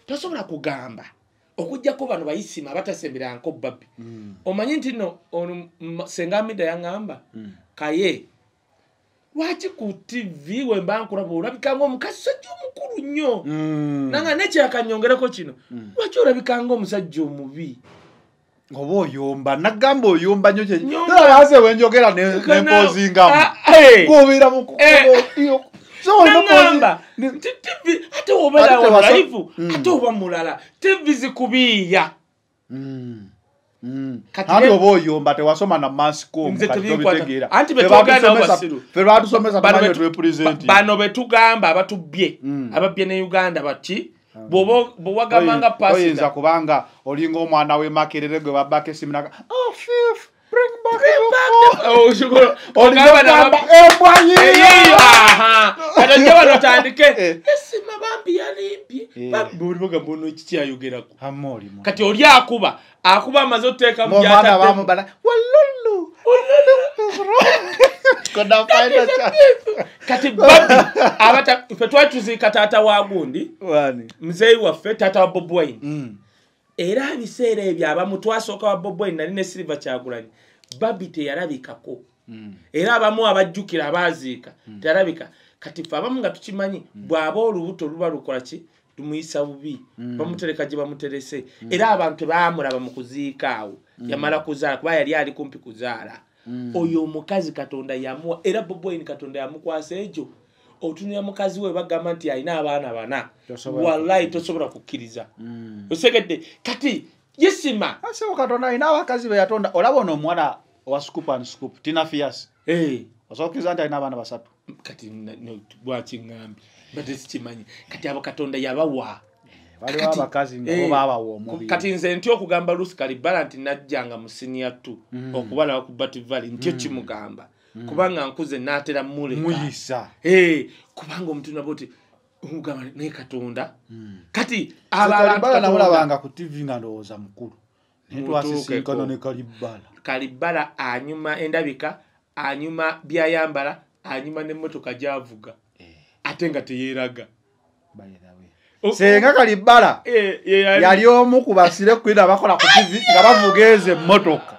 tosobola kugamba okugjako bano bayisima abatasemberanko babbi. Omanyi nti no ono m- senga mida yaŋŋamba kaye lwaki ku tv wemba nkulaba olabika ngaomukazi sajja omukulu nnyo? Mm. nanga nekyakanyongereko kino. Lwaki olabika ngaomusajja omubi? Oba oyomba nagamba oyomba nnyo Nyomba. kyerabaze wenjogera ne- nempozingamu Ah, eh. kubeera mu Naŋamba nti tv ate wobeera Ate tewaso- live Mm. ate oba mulala tv zikubiiya Kati ati ne- oba oyomba tewasoma na mascom Nze kati tebinkwata. tobitegeera Anti be twogera nabo Febatusomesa- basiru. fe batusomesa Bano tumanyi betu- twepresenti ba- bano betugamba abatubbye Mm. ababbye ne uganda bati bw'oba- bw'owagambanga oyinza pasita kubanga olinga omwana w'emakerere gwe babbako esimu naga oh fif bring back your phone." Olinga ogamba ogamba, "Embwa yiyo." eyiyo katonja wano otandike esima bambi yalimbye olibagamba ono oli mwana. kati oli akuba. Akuba amaze gyataddemu. bamubala, "Walulu." Kati babi abata fe twali tuziika taata wa gundi. Wani. muzeeyi waffe taata wa bob wine. Mm. era ebiseera ebyo abamu twasooka wa bob wine nali ne silva kyagulanyi babi teyalabikako. Mm. era abamu abajjukira abaaziika teyalabika. Kati fe abamu nga tukimanyi bw'aba olubuto luba lukola ki? Lumuyisa bubi. Bamutereka gye bamuterese. Era abantu tebaamulaba mu kuziika awo. Yamala kuzaala kuba yali ali kumpi kuzaala. Oyo omukazi katonda yamuwa era bobwine katonda yamukwasa egyo. Otunira mukazi we bagamba nti alina abaana bana. Wallahi tosobola kukkiriza. Osegedde kati yesima. Asewo katonda alina abakazi be yatonda. Olaba ono omuwala owa scoop and scoop tina fias Eh, osobola nti alina abaana basatu? Kati no- bwakiŋŋambye bate sikimanyi. Kati abo katonda yabawa. Waliwo Kati- abakazi eh, nabo baabawa omubiri. kati nze ntya okugamba lusi kalibala nti najjanga mu sinia t Mm. okubalaba ku bativali ntyo kimugamba? Kubanga nkuze naatera muleka. Muyisa. Eh, kubanga omuntu nabo ti omugamba naye katonda. Kati kalibala abantu namulabanga ku tv nga ndowooza mukulu. Naye Mutuukeko. twasisinkano ne kalibala. Kalibala anyuma endabika anyuma byayambala anyuma n'emmotoka gyavuga. Ate nga teyeeraga. Senga kalibbala Eh, yali. omu ku basire kwina abakola ku tv nga bavuga ezo emmotoka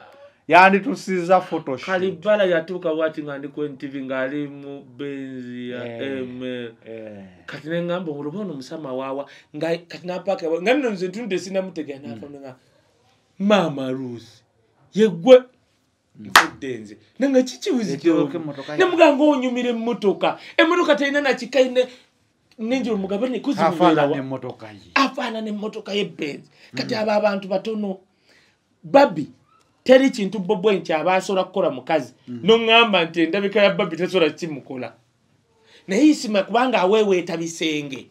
yanditusiza photoshoot. kalibala yatuuka bwati nga ndi ku ntv ng'ali mu benzi ya Eh. ml Eh, kati neŋŋamba olwoba ono musama waawa nga kati napaaka nga nno nze ntunde sinamutegera nafananga maama ruth yeggwe nfudde nze nanga Ekirooka emmotoka ya- nemuganga onyumira emmotoka emmotoka terina nakikaine nenjolo mugabe afaanana nekuzimubeerawa emmotoka ye afaanana emmotoka y'ebenzi kati abo abantu batono babi teri kintu bobwe nti aba asobola kukola mukazi. Noŋŋamba nti endabika ya babi tesobola kimukola. Naye isima kubanga aweeweeta bisenge.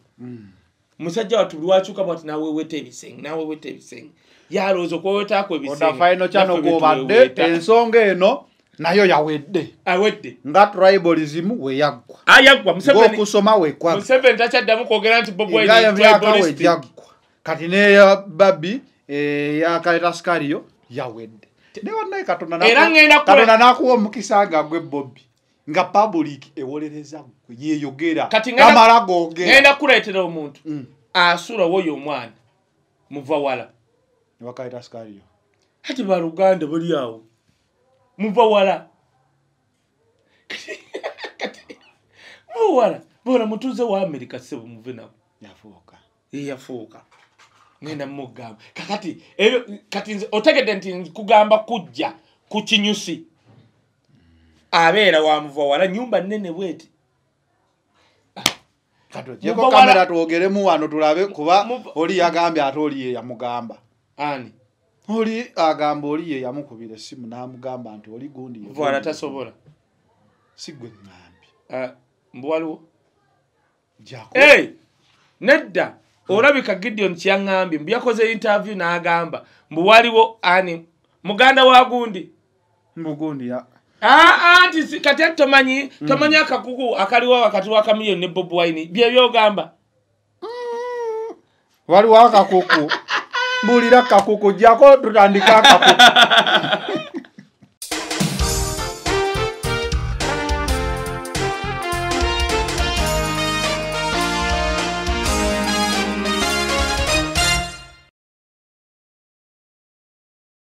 Musajja wattu buli wakyuka bwati naweweeta ebisenge naweweeta ebisenge. Yalowooza okweweetaako oda faino kyano gwobadde ebisenge ensonga eno nayo yawedde. Awedde. Nga tribalism weyaggwa ayaggwa Museveni ng'okusoma wekwaga Museveni takyaddamu kwogera nti bob Wine nga emyaka tribalistic. wejaggwa kati neya babi eyakaleta sikaliyo yawedde newannaye katonda ngenda nakuwa omukisa nga gwe bobi nga public ewolereza gwe ngenda- kamala gogera ŋenda kuleetera omuntu Mm. asula woyo omwana muva wala wakaleta sikaliyo ati baluganda bali awo muva wala Kati- muva wala bona mutuuze wa amerika sebo muve nabo. Yafuuka. Eyafuuka ngenda mugamba kakati ebyo kati nze otegedde nti nkugamba kujja ku kinyusi. Abeera wa muva wala nyumba nene bweti. Kati Muva ogyeko wala- kamera twogeremu wano tulabe kuba oli yagambye ate oli ye yamugamba. Ani? Oli agamba oli ye yamukubira essimu n'amugamba nti oli gundi ye muva wala gundi. tasobola. Si gwe ŋŋambye. Ah, mbu waliwo? Jako nedda olabika gideon kyaŋŋambye mbu yakoze interview n'agamba mbu waliwo ani muganda wa gundi? Mugundi ya. Aa nti si- kati ati tomanyi tomanyi akakuku akaliwo wakati wa kamiliyoni ne bob wine byebyogamba waliwo akakuku mbulira kakuku jako tutandika akakuku